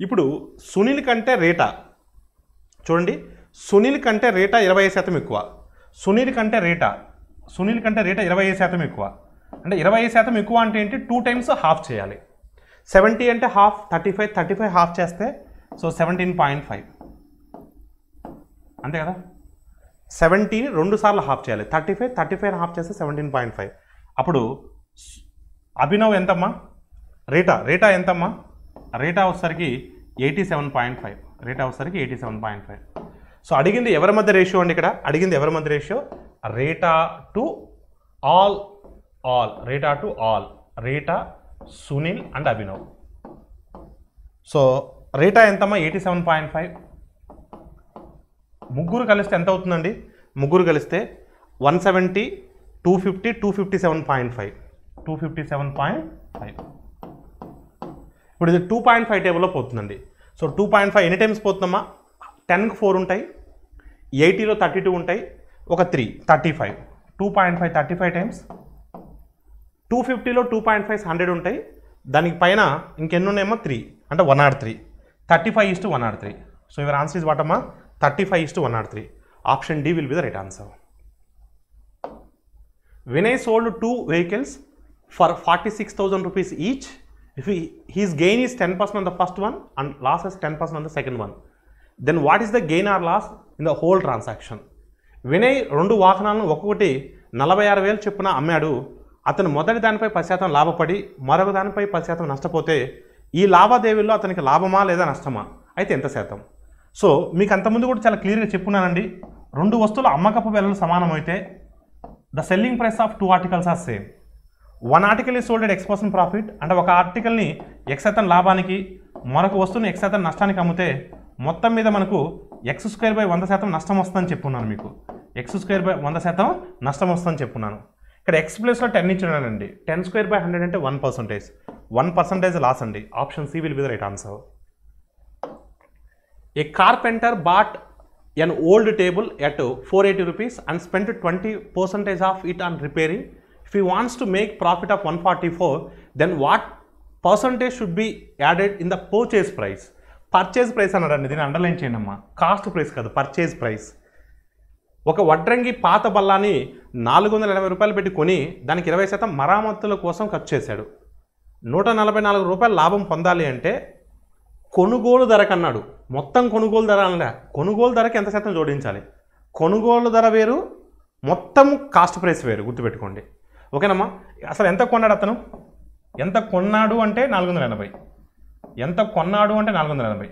ఇప్పుడు సునీల్ కంటే రేటా? చూడండి. సునీల్ కంటే రేటా ఇరవై శాతం ఎక్కువ. సునీల్ కంటే రేటా? సునీల్ కంటే రేటా ఇరవై ఐదు శాతం ఎక్కువ. అంటే ఇరవై ఐదు శాతం ఎక్కువ అంటే ఏంటి? టూ టైమ్స్ హాఫ్ చేయాలి. సెవెంటీ అంటే half thirty five thirty five half చేస్తే సో సెవెంటీన్ పాయింట్ ఫైవ్ అంతే కదా? సెవెంటీన్ రెండు సార్లు హాఫ్ చేయాలి. Thirty five thirty five half చేస్తే సెవెంటీన్ పాయింట్ ఫైవ్ అప్పుడు అభినవ్ ఎంతమ్మా? రేటా రేటా ఎంతమ్మా? రేటా వచ్చేసరికి eighty seven point five Rita వచ్చేసరికి eighty seven point five so అడిగింది ఎవరి మధ్య రేషియో అండి ఇక్కడ? అడిగింది ఎవరి మధ్య ratio Rita to all all. Rita to all. Rita Sunil and Abhinav. So Rita ఎంతమ్మా? Eighty seven point five. ముగ్గురు కలిస్తే ఎంత అవుతుందండి? ముగ్గురు కలిస్తే one seventy two fifty two fifty seven point five. Two fifty seven point five. ఇప్పుడు ఇది two point five టేబుల్లో పోతుందండి. సో టూ పాయింట్ ఫైవ్ ఎన్ని టైమ్స్ పోతుందమ్మా? టెన్కి ఫోర్ ఉంటాయి. ఎయిటీలో థర్టీ టూ ఉంటాయి. ఒక three thirty five two point five thirty five times two ఫిఫ్టీలో టూ పాయింట్ ఫైవ్ హండ్రెడ్ ఉంటాయి. దానికి పైన ఇంకెన్ని ఉన్నాయేమో త్రీ అంటే one or three thirty five is to one or three so your answer is వాటమ్మా thirty five is to one or three option D will be the right answer Vinay sold two vehicles for forty six thousand rupees each if his gain is ten percent on the first one and loss is ten percent on the second one then what is the gain or loss in the whole transaction Vinay రెండు వాహనాలను ఒక్కొక్కటి నలభై ఆరు వేలు చొప్పున అమ్మాడు. అతను మొదటి దానిపై పది శాతం లాభపడి మరొక దానిపై పది శాతం నష్టపోతే ఈ లావాదేవీల్లో అతనికి లాభమా లేదా నష్టమా? అయితే ఎంత శాతం? సో మీకు అంతకుముందు కూడా చాలా క్లియర్గా చెప్పున్నానండి. రెండు వస్తువుల అమ్మకపు వెలలు సమానమైతే the selling price of two articles are same. One article is sold at x percent profit. అంటే ఒక ఆర్టికల్ని ఎక్స్ శాతం లాభానికి మరొక వస్తువుని ఎక్స్ శాతం నష్టానికి అమ్మితే మొత్తం మీద మనకు ఎక్స్ స్క్వేర్ బై వంద శాతం నష్టం వస్తుందని చెప్పున్నాను మీకు. ఎక్స్ స్క్వేర్ బై వంద శాతం నష్టం వస్తుందని చెప్పున్నాను ఇక్కడ ఎక్స్ ప్లేస్లో టెన్ ఇచ్చినానండి టెన్ స్క్వేర్ బై హండ్రెడ్ అంటే one percentage. One percentage loss అండి. Option C will be the right answer. A carpenter bought an old table at four eighty rupees and spend twenty percentage of it on repairing. If you wants to make profit of one forty four then what percentage should be added in the purchase price purchase price అన్నాడండి. దీన్ని underline చేయండి అమ్మా. Cost price కాదు purchase price ఒక వడ్రంగి పాత బల్లాన్ని నాలుగు వందల ఎనభై రూపాయలు పెట్టి కొని దానికి ఇరవై శాతం మరామతుల కోసం ఖర్చు చేశాడు. నూట నలభై నాలుగు రూపాయలు లాభం పొందాలి అంటే కొనుగోలు ధరకు అన్నాడు. మొత్తం కొనుగోలు ధర అనలే కొనుగోలు ధరకి ఎంత శాతం జోడించాలి? కొనుగోలు ధర వేరు మొత్తం కాస్ట్ ప్రైస్ వేరు గుర్తుపెట్టుకోండి. ఓకేనమ్మా? అసలు ఎంత కొన్నాడు అతను? ఎంత కొన్నాడు అంటే నాలుగు వందల ఎనభై. ఎంత కొన్నాడు అంటే నాలుగు వందల ఎనభై.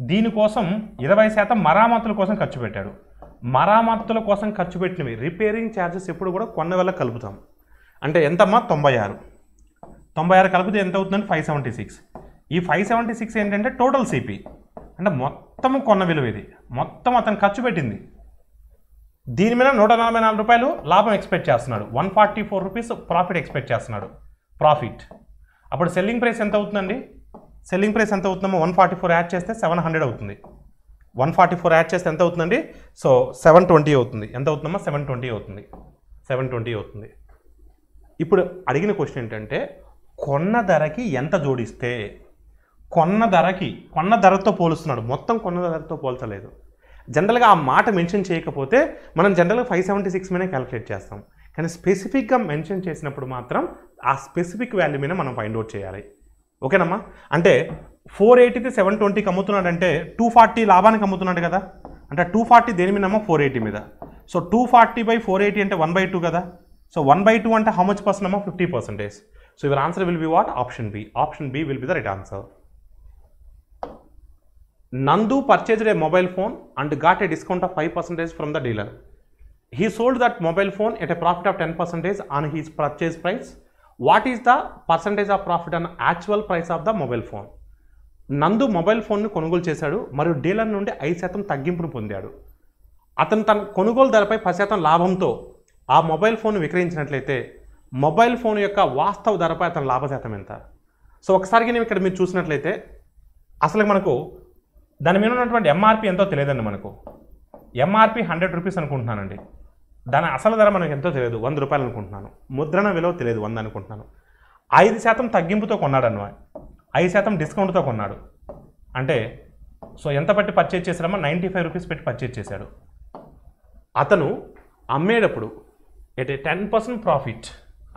దీనికోసం ఇరవై శాతం మరామతుల కోసం ఖర్చు పెట్టాడు. మరామత్తుల కోసం ఖర్చు పెట్టినవి. రిపేరింగ్ ఛార్జెస్ ఎప్పుడు కూడా కొన్న వేళ కలుపుతాం. అంటే ఎంతమ్మా? తొంభై ఆరు. తొంభై ఆరు కలిపితే ఎంత అవుతుందంటే ఫైవ్ సెవెంటీ సిక్స్ ఈ ఫైవ్ సెవెంటీ సిక్స్ ఏంటంటే టోటల్ సిపి అంటే మొత్తం కొన్న విలువ ఇది. మొత్తం అతను ఖర్చు పెట్టింది. దీని మీద నూట నలభై నాలుగు రూపాయలు లాభం ఎక్స్పెక్ట్ చేస్తున్నాడు. One forty four rupees profit expect చేస్తున్నాడు. ప్రాఫిట్ అప్పుడు సెల్లింగ్ ప్రైస్ ఎంత అవుతుందండి? సెల్లింగ్ ప్రైస్ ఎంత అవుతుందమ్మో? వన్ ఫార్టీ ఫోర్ యాడ్ చేస్తే సెవెన్ హండ్రెడ్ అవుతుంది. వన్ ఫార్టీ ఫోర్ యాడ్ చేస్తే ఎంత అవుతుందండి సో సెవెన్ ట్వంటీ అవుతుంది. ఎంత అవుతుందమ్మా సెవెన్ ట్వంటీ అవుతుంది. సెవెన్ ట్వంటీ అవుతుంది. ఇప్పుడు అడిగిన క్వశ్చన్ ఏంటంటే కొన్న ధరకి ఎంత జోడిస్తే కొన్న ధరకి కొన్న ధరతో పోలుస్తున్నాడు. మొత్తం కొన్న ధరతో పోల్చలేదు. జనరల్గా ఆ మాట మెన్షన్ చేయకపోతే మనం జనరల్గా ఫైవ్ సెవెంటీ సిక్స్ మీద క్యాలిక్యులేట్ చేస్తాం. కానీ స్పెసిఫిక్గా మెన్షన్ చేసినప్పుడు మాత్రం ఆ స్పెసిఫిక్ వాల్యూ మీద మనం ఫైండ్ అవుట్ చేయాలి. ఓకేనమ్మా? అంటే ఫోర్ ఎయిటీకి సెవెన్ ట్వంటీకి అమ్ముతున్నాడు అంటే టూ ఫార్టీ లాభానికి అమ్ముతున్నాడు కదా. అంటే టూ ఫార్టీ దేని మీద అమ్మో? ఫోర్ ఎయిటీ మీద. So two forty by four eighty అంటే వన్ బై టూ కదా. సో వన్ బై టూ అంటే హౌ మచ్ పర్సెంట్ అమ్మో? Fifty percentage. So your answer will be what option B option B will be the right answer Nandu purchased a mobile phone and got a discount of five percentage from the dealer he sold that mobile phone at a profit of ten percentage on his purchase price what is the percentage of profit and actual price of the mobile phone Nandu mobile ఫోన్ను కొనుగోలు చేశాడు మరియు dealer నుండి ఐదు శాతం తగ్గింపును పొందాడు. అతను తన కొనుగోలు ధరపై పది శాతం లాభంతో ఆ మొబైల్ ఫోన్ విక్రయించినట్లయితే మొబైల్ ఫోన్ యొక్క వాస్తవ ధరపై అతని లాభ శాతం ఎంత? సో ఒకసారికి నేను ఇక్కడ మీరు చూసినట్లయితే అసలు మనకు దాని మీద ఉన్నటువంటి ఎంఆర్పి ఎంతో తెలియదండి మనకు. ఎంఆర్పి హండ్రెడ్ రూపీస్ అనుకుంటున్నానండి. దాని అసలు ధర మనకు ఎంతో తెలియదు వంద రూపాయలు అనుకుంటున్నాను. ముద్రణ విలువ తెలియదు వంద అనుకుంటున్నాను. ఐదు శాతం తగ్గింపుతో కొన్నాడు అన్న ఐదు శాతం డిస్కౌంట్తో కొన్నాడు. అంటే సో ఎంత పెట్టి పర్చేజ్ చేశాడమ్మా నైంటీ ఫైవ్ రూపీస్ పెట్టి పర్చేజ్ చేశాడు. అతను అమ్మేటప్పుడు at a ten percent profit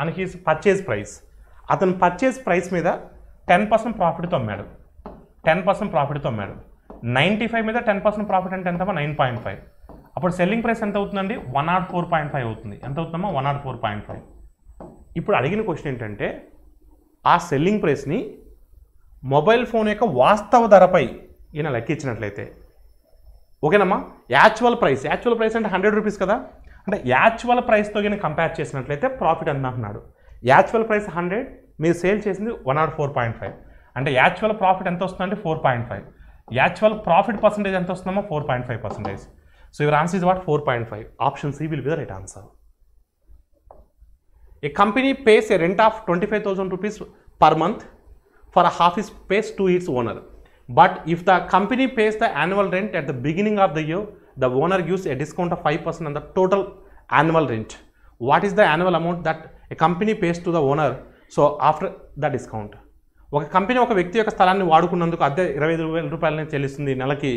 అని హీస్ పర్చేజ్ ప్రైస్ అతను పర్చేజ్ ప్రైస్ మీద టెన్ పర్సెంట్ ప్రాఫిట్తో అమ్మాడు. టెన్ పర్సెంట్ ప్రాఫిట్తో అమ్మాడు. నైంటీ ఫైవ్ మీద టెన్ పర్సెంట్ ప్రాఫిట్ అంటే ఎంతమ్మా? నైన్ పాయింట్ ఫైవ్ అప్పుడు సెల్లింగ్ ప్రైస్ ఎంత అవుతుందండి? One not four point five అవుతుంది. ఎంత అవుతుందమ్మా? One not four point five ఇప్పుడు అడిగిన క్వశ్చన్ ఏంటంటే ఆ సెల్లింగ్ ప్రైస్ని మొబైల్ ఫోన్ యొక్క వాస్తవ ధరపై ఈయన లెక్కించినట్లయితే. ఓకేనమ్మా? Actual price. యాక్చువల్ ప్రైస్ అంటే హండ్రెడ్ రూపీస్ కదా? అంటే యాక్చువల్ ప్రైస్తో కానీ కంపేర్ చేసినట్లయితే ప్రాఫిట్ ఎంత అంటున్నాడు. యాక్చువల్ ప్రైస్ హండ్రెడ్ మీరు సేల్ చేసింది one or four point five. అంటే యాక్చువల్ ప్రాఫిట్ ఎంత వస్తుందంటే four point five. Actual profit percentage ఎంత వస్తుందమ్మా? Four point five percentage. So your answer is what? Four point five. Option C will be the right answer. A company pays a rent of 25,000 rupees per month for a half its space to its owner. But if the company pays the annual rent at the beginning of the year, the owner gives a discount of 5% on the total annual rent. What is the annual amount that a company pays to the owner? So after the discount. ఒక company ఒక వ్యక్తి యొక్క స్థలాన్ని వాడుకున్నందుకు అద్దె ఇరవై ఐదు వేల రూపాయలని చెల్లిస్తుంది నెలకి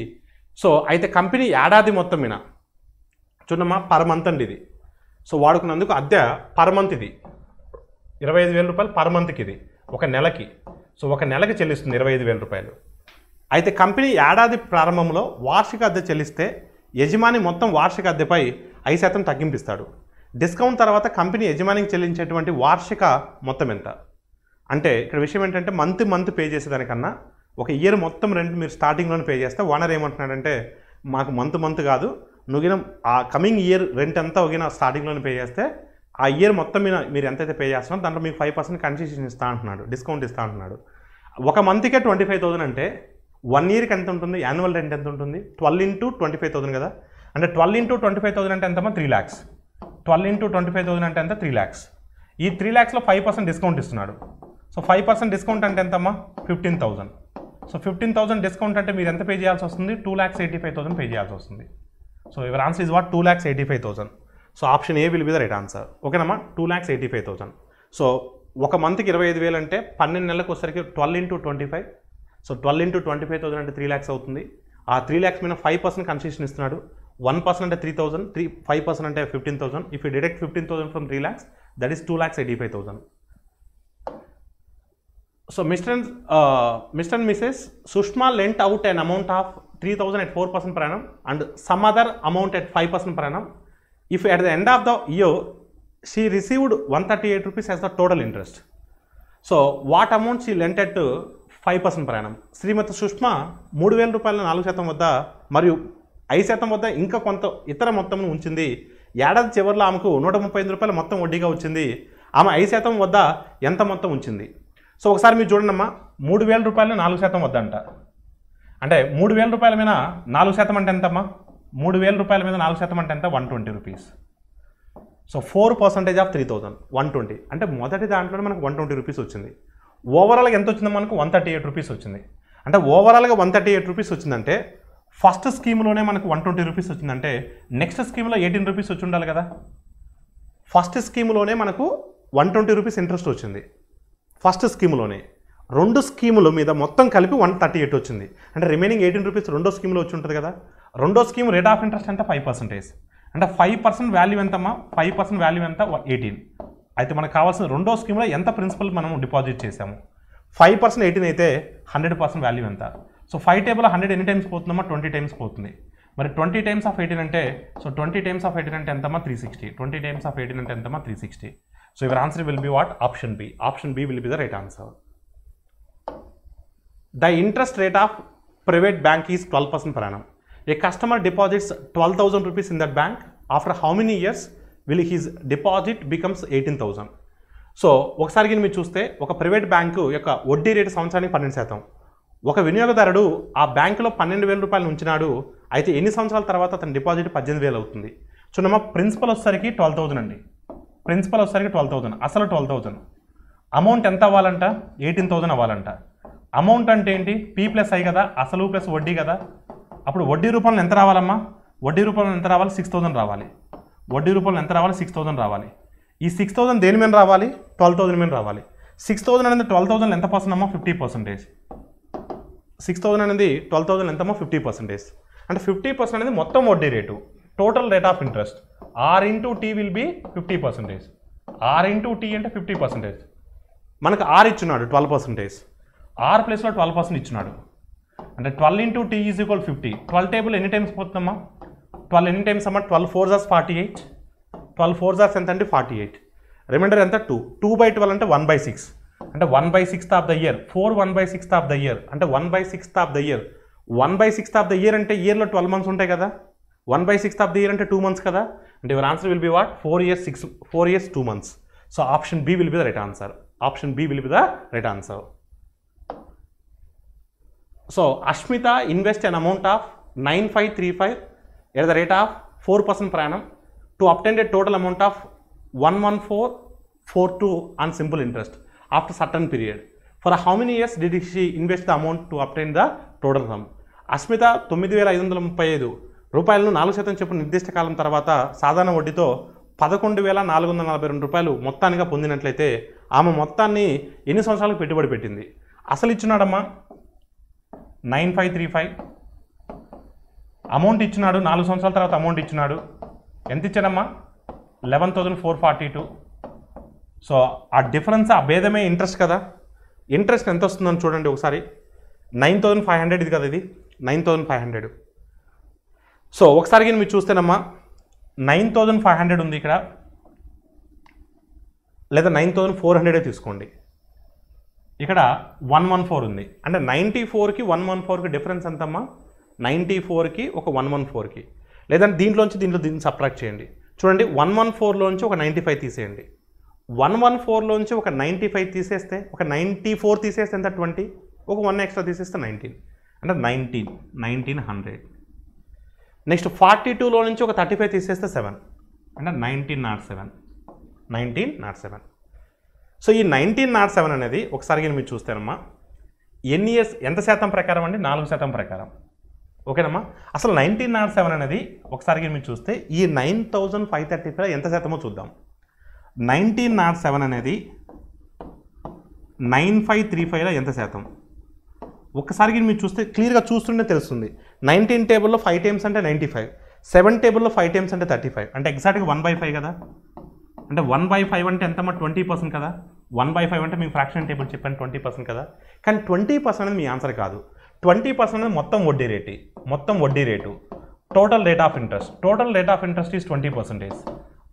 సో అయితే కంపెనీ ఏడాది మొత్తం మీద చూడమ్మా పర్ మంత్ అండి ఇది సో వాడుకున్నందుకు అద్దె పర్ మంత్ ఇది ఇరవై ఐదు వేల రూపాయలు పర్ మంత్కి ఇది ఒక నెలకి సో ఒక నెలకు చెల్లిస్తుంది ఇరవై ఐదు వేల రూపాయలు. అయితే కంపెనీ ఏడాది ప్రారంభంలో వార్షిక అద్దె చెల్లిస్తే యజమాని మొత్తం వార్షిక అద్దెపై ఐదు శాతం తగ్గింపిస్తాడు. డిస్కౌంట్ తర్వాత కంపెనీ యజమానికి చెల్లించేటువంటి వార్షిక మొత్తం ఎంత? అంటే ఇక్కడ విషయం ఏంటంటే మంత్ మంత్ పే చేసేదానికన్నా ఒక ఇయర్ మొత్తం రెంట్ మీరు స్టార్టింగ్లోనే పే చేస్తే ఓనర్ ఏమంటున్నాడంటే మాకు మంత్ మంత్ కాదు నుగిన ఆ కమింగ్ ఇయర్ రెంట్ అంతా ఒగిన స్టార్టింగ్లోనే పే చేస్తే ఆ ఇయర్ మొత్తం మీద మీరు ఎంతైతే పే చేస్తున్నారో దాంట్లో మీకు ఫైవ్ పర్సెంట్ కన్సెషన్ ఇస్తా అంటున్నాడు డిస్కౌంట్ ఇస్తా అంటున్నాడు. ఒక మంత్కే ట్వంటీ ఫైవ్ థౌసండ్ అంటే వన్ ఇయర్కి ఎంత ఉంటుంది? యాన్యువల్ రెంట్ ఎంత ఉంటుంది? Twelve into twenty five thousand కదా? అంటే twelve into twenty five thousand అంటే ఎంతమా three lakhs twelve into twenty five thousand అంటే ఎంత? త్రీ ల్యాక్స్ ఈ త్రీ ల్యాక్స్లో ఫైవ్ పర్సెంట్ డిస్కౌంట్ ఇస్తున్నాడు. సో ఫైవ్ పర్సెంట్ డిస్కౌంట్ అంటే ఎంతమ్మా fifteen thousand so fifteen thousand discount అంటే మీరు ఎంత పే చేయాల్సి వస్తుంది? Two lakhs eighty five thousand pay చేయాల్సి వస్తుంది. So your answer is what two lakhs eighty five thousand so option A will be the right answer ఓకేనమ్మా two lakhs eighty five thousand so ఒక మంత్కి ఇరవై ఐదు వేలు అంటే పన్నెండు నెలలకు వచ్చేసరికి twelve into twenty five so twelve into twenty five thousand అంటే త్రీ ల్యాక్స్ అవుతుంది. ఆ త్రీ ల్యాక్స్ మీద ఫైవ్ పర్సెంట్ కన్సెషన్ ఇస్తున్నాడు. వన్ పర్సెంట్ అంటే three thousand three five percent అంటే fifteen thousand if you deduct fifteen thousand from three lakhs that is two lakhs eighty five thousand so Mr and Mr and Mrs Sushma lent out out an amount of 3000 at 4% per annum and some other amount at 5% per annum. If at the end of the year she received 138 rupees as the total interest. So what amount she lent at five percent per annum శ్రీమతి సుష్మ మూడు వేల రూపాయల నాలుగు శాతం వద్ద మరియు ఐదు శాతం వద్ద ఇంకా కొంత ఇతర మొత్తంను ఉంచింది. ఏడాది చివరిలో ఆమెకు నూట ముప్పై ఐదు రూపాయల మొత్తం వడ్డీగా వచ్చింది. ఆమె ఐదు శాతం వద్ద ఎంత మొత్తం ఉంచింది? సో ఒకసారి మీరు చూడండి అమ్మా మూడు వేల రూపాయలు నాలుగు శాతం వద్ద అంట అంటే మూడు వేల రూపాయల మీద నాలుగు శాతం అంటే ఎంతమ్మా? మూడు వేల రూపాయల మీద నాలుగు శాతం అంటే ఎంత? One twenty rupees. So four percentage of three thousand one twenty. అంటే మొదటి దాంట్లోనే మనకు వన్ ట్వంటీ రూపీస్ వచ్చింది. ఓవరాల్గా ఎంత వచ్చిందో మనకు? వన్ థర్టీ ఎయిట్ రూపీస్ వచ్చింది. అంటే ఓవరాల్గా వన్ థర్టీ ఎయిట్ రూపీస్ వచ్చిందంటే ఫస్ట్ స్కీమ్లోనే మనకు వన్ ట్వంటీ రూపీస్ వచ్చిందంటే నెక్స్ట్ స్కీమ్లో ఎయిటీన్ రూపీస్ వచ్చి ఉండాలి కదా? ఫస్ట్ స్కీమ్లోనే మనకు వన్ ట్వంటీ రూపీస్ ఇంట్రెస్ట్ వచ్చింది. ఫస్ట్ స్కీమ్లోనే. రెండు స్కీముల మీద మొత్తం కలిపి వన్ థర్టీ ఎయిట్ వచ్చింది. అంటే రిమైనింగ్ ఎయిటీన్ రూపీస్ రెండో స్కీమ్లో వచ్చి ఉంటుంది కదా? రెండో స్కీమ్ రేట్ ఆఫ్ ఇంట్రెస్ట్ ఎంత ఫైవ్ పర్సెంటేజ్ అంటే ఫైవ్ పర్సెంట్ వాల్యూ ఎంతమ్మా? ఫైవ్ పర్సెంట్ వాల్యూ ఎంత? ఎయిటీన్ అయితే మనకు కావాల్సిన రెండో స్కీమ్లో ఎంత ప్రిన్సిపల్ మనం డిపాజిట్ చేసాము ఫైవ్ పర్సెంట్ ఎయిటీన్ అయితే హండ్రెడ్ పర్సెంట్ వాల్యూ ఎంత? సో ఫైవ్ టేబుల్ హండ్రెడ్ ఎన్ని టైమ్స్ పోతుందమ్మా? ట్వంటీ టైమ్స్ పోతుంది. మరి ట్వంటీ టైమ్స్ ఆఫ్ ఎయిటీన్ అంటే so twenty times of eighteen అంటే ఎంతమ్మా? Three sixty twenty times of eighteen అంటే ఎంతమ్మా? Three sixty so your answer will be what option B option B will be the right answer The interest rate of private bank is 12% per. A customer deposits 12,000 rupees in that bank. After how many years will his deposit becomes 18,000? So ఒకసారి గిని మీరు చూస్తే ఒక private bank యొక్క వడ్డీ rate సంవత్సరానికి పన్నెండు శాతం. ఒక వినియోగదారుడు ఆ బ్యాంకులో పన్నెండు వేల రూపాయలు ఉంచినాడు అయితే ఎన్ని సంవత్సరాల తర్వాత అతని డిపాజిట్ పద్దెనిమిది వేలు అవుతుంది? చూడమ్మా ప్రిన్సిపల్ వచ్చేసరికి ట్వెల్వ్ థౌసండ్ అండి. ప్రిన్సిపల్ వచ్చేసరికి ట్వెల్వ్ థౌసండ్ అసలు ట్వెల్వ్ థౌసండ్ అమౌంట్ ఎంత అవ్వాలంట? ఎయిటీన్ థౌసండ్ అవ్వాలంట. అమౌంట్ అంటే ఏంటి? పీ ప్లస్ ఐ కదా? అసలు ప్లస్ వడ్డీ కదా? అప్పుడు వడ్డీ రూపంలో ఎంత రావాలమ్మా? వడ్డీ రూపంలో ఎంత రావాలి? సిక్స్ థౌసండ్ రావాలి. వడ్డీ రూపంలో ఎంత రావాలి? సిక్స్ థౌజండ్ రావాలి. ఈ సిక్స్ థౌజండ్ దేని మీద రావాలి? ట్వెల్వ్ థౌసండ్ మీద రావాలి. సిక్స్ థౌసండ్ అనేది ట్వెల్వ్ థౌసండ్ ఎంత పర్సెంట్ అమ్మా? ఫిఫ్టీ పర్సెంటేజ్ సిక్స్ థౌసండ్ అనేది ట్వెల్వ్ థౌసండ్ ఎంతమ్మా ఫిఫ్టీ పర్సెంటేజ్ అంటే ఫిఫ్టీ పర్సెంట్ అనేది మొత్తం వడ్డీ rate. Total rate of interest R into T will be fifty percentage R into T అంటే ఫిఫ్టీ పర్సెంటేజ్ మనకు ఆర్ ఇచ్చున్నాడు ట్వెల్వ్ పర్సెంటేజ్ ఆర్ ప్లేస్లో ట్వెల్వ్ పర్సెంట్ ఇచ్చినాడు అంటే twelve into T is equal fifty twelve table ఎన్ని times పోతుందమ్మా? Twelve ఎన్ని times అమ్మ? Twelve four jars forty eight twelve four jars ఎంత అంటే ఫార్టీ ఎయిట్ రిమైండర్ ఎంత? టూ టూ బై ట్వెల్వ్ అంటే వన్ బై సిక్స్ అంటే one by sixth of the year four one by sixth of the year అంటే one by sixth of the year one by sixth of the year అంటే ఇయర్లో twelve months ఉంటాయి కదా? One by sixth of the year అంటే two months కదా? అంటే your answer will be what four years six four years two months so option B will be the right answer option B will be the right answer so Ashmita invest an amount of nine five three five at the rate of four percent per annum to obtain total amount of one one four four two on simple interest after certain period for how many years did she invest the amount to obtain the total sum Asmita తొమ్మిది వేల ఐదు వందల ముప్పై ఐదు రూపాయలను నాలుగు శాతం చొప్పున నిర్దిష్ట కాలం తర్వాత సాధారణ వడ్డీతో పదకొండు వేల నాలుగు వందల నలభై రెండు రూపాయలు మొత్తానిగా పొందినట్లయితే ఆమె మొత్తాన్ని ఎన్ని సంవత్సరాలకు పెట్టుబడి పెట్టింది? అసలు ఇచ్చినాడమ్మా nine five three five. Amount ఇచ్చినాడు నాలుగు సంవత్సరాల తర్వాత అమౌంట్ ఇచ్చినాడు. ఎంత ఇచ్చాడమ్మా? Eleven thousand four forty two. So ఆ డిఫరెన్స్ ఆ భేదమే ఇంట్రెస్ట్ కదా. ఇంట్రెస్ట్ ఎంత వస్తుందని చూడండి ఒకసారి. నైన్ థౌజండ్ ఫైవ్ హండ్రెడ్ ఇది కదా ఇది? Nine thousand five hundred. So ఒకసారి కానీ మీరు చూస్తేనమ్మా నైన్ థౌజండ్ ఫైవ్ హండ్రెడ్ ఉంది ఇక్కడ. లేదా నైన్ థౌజండ్ ఫోర్ హండ్రెడే తీసుకోండి. ఇక్కడ వన్ వన్ ఫోర్ ఉంది. అంటే నైంటీ ఫోర్కి వన్ వన్ ఫోర్కి డిఫరెన్స్ ఎంతమ్మా? నైంటీ ఫోర్కి ఒక వన్ వన్ ఫోర్కి లేదంటే దీంట్లోంచి దీంట్లో దీన్ని సబ్ట్రాక్ట్ చేయండి. చూడండి వన్ వన్ ఫోర్లోంచి ఒక నైంటీ ఫైవ్ తీసేయండి. వన్ వన్ ఫోర్లోంచి ఒక నైంటీ ఫైవ్ తీసేస్తే ఒక నైంటీ ఫోర్ తీసేస్తే ఎంత? ట్వంటీ ఒక వన్ ఎక్స్ట్రా తీసేస్తే నైన్టీన్ అంటే nineteen nineteen hundred next forty టూలో నుంచి ఒక థర్టీ ఫైవ్ తీసేస్తే సెవెన్ అంటే nineteen naught seven nineteen naught seven so ఈ నైన్టీన్ నాట్ సెవెన్ అనేది ఒకసారి కానీ మీరు చూస్తేనమ్మా ఎన్ని ఇయర్స్ ఎంత శాతం ప్రకారం అండి? నాలుగు శాతం ప్రకారం. ఓకేనమ్మా? అసలు నైన్టీన్ నాట్ సెవెన్ అనేది ఒకసారి మీరు చూస్తే ఈ nine thousand five thirty five ఎంత శాతమో చూద్దాం. నైన్టీన్ నాట్ సెవెన్ అనేది నైన్ ఫైవ్ త్రీ ఫైవ్లో ఎంత శాతం? ఒక్కసారి మీరు చూస్తే క్లియర్గా చూస్తుంటే తెలుస్తుంది. నైన్టీన్ టేబుల్లో ఫైవ్ టైమ్స్ అంటే నైంటీ ఫైవ్ సెవెన్ టేబుల్లో ఫైవ్ టైమ్స్ అంటే థర్టీ ఫైవ్. అంటే ఎగ్జాక్ట్గా వన్ బై ఫైవ్ కదా? అంటే వన్ బై ఫైవ్ అంటే ఎంతమ్మా? ట్వంటీ పర్సెంట్ కదా. వన్ బై ఫైవ్ అంటే మీ ఫ్రాక్షన్ టేబుల్ చెప్పాను ట్వంటీ పర్సెంట్ కదా. కానీ ట్వంటీ పర్సెంట్ అనేది మీ ఆన్సర్ కాదు. ట్వంటీ పర్సెంట్ అనేది మొత్తం వడ్డీ రేటు. మొత్తం వడ్డీ rate. Total rate of interest total rate of interest is twenty percentage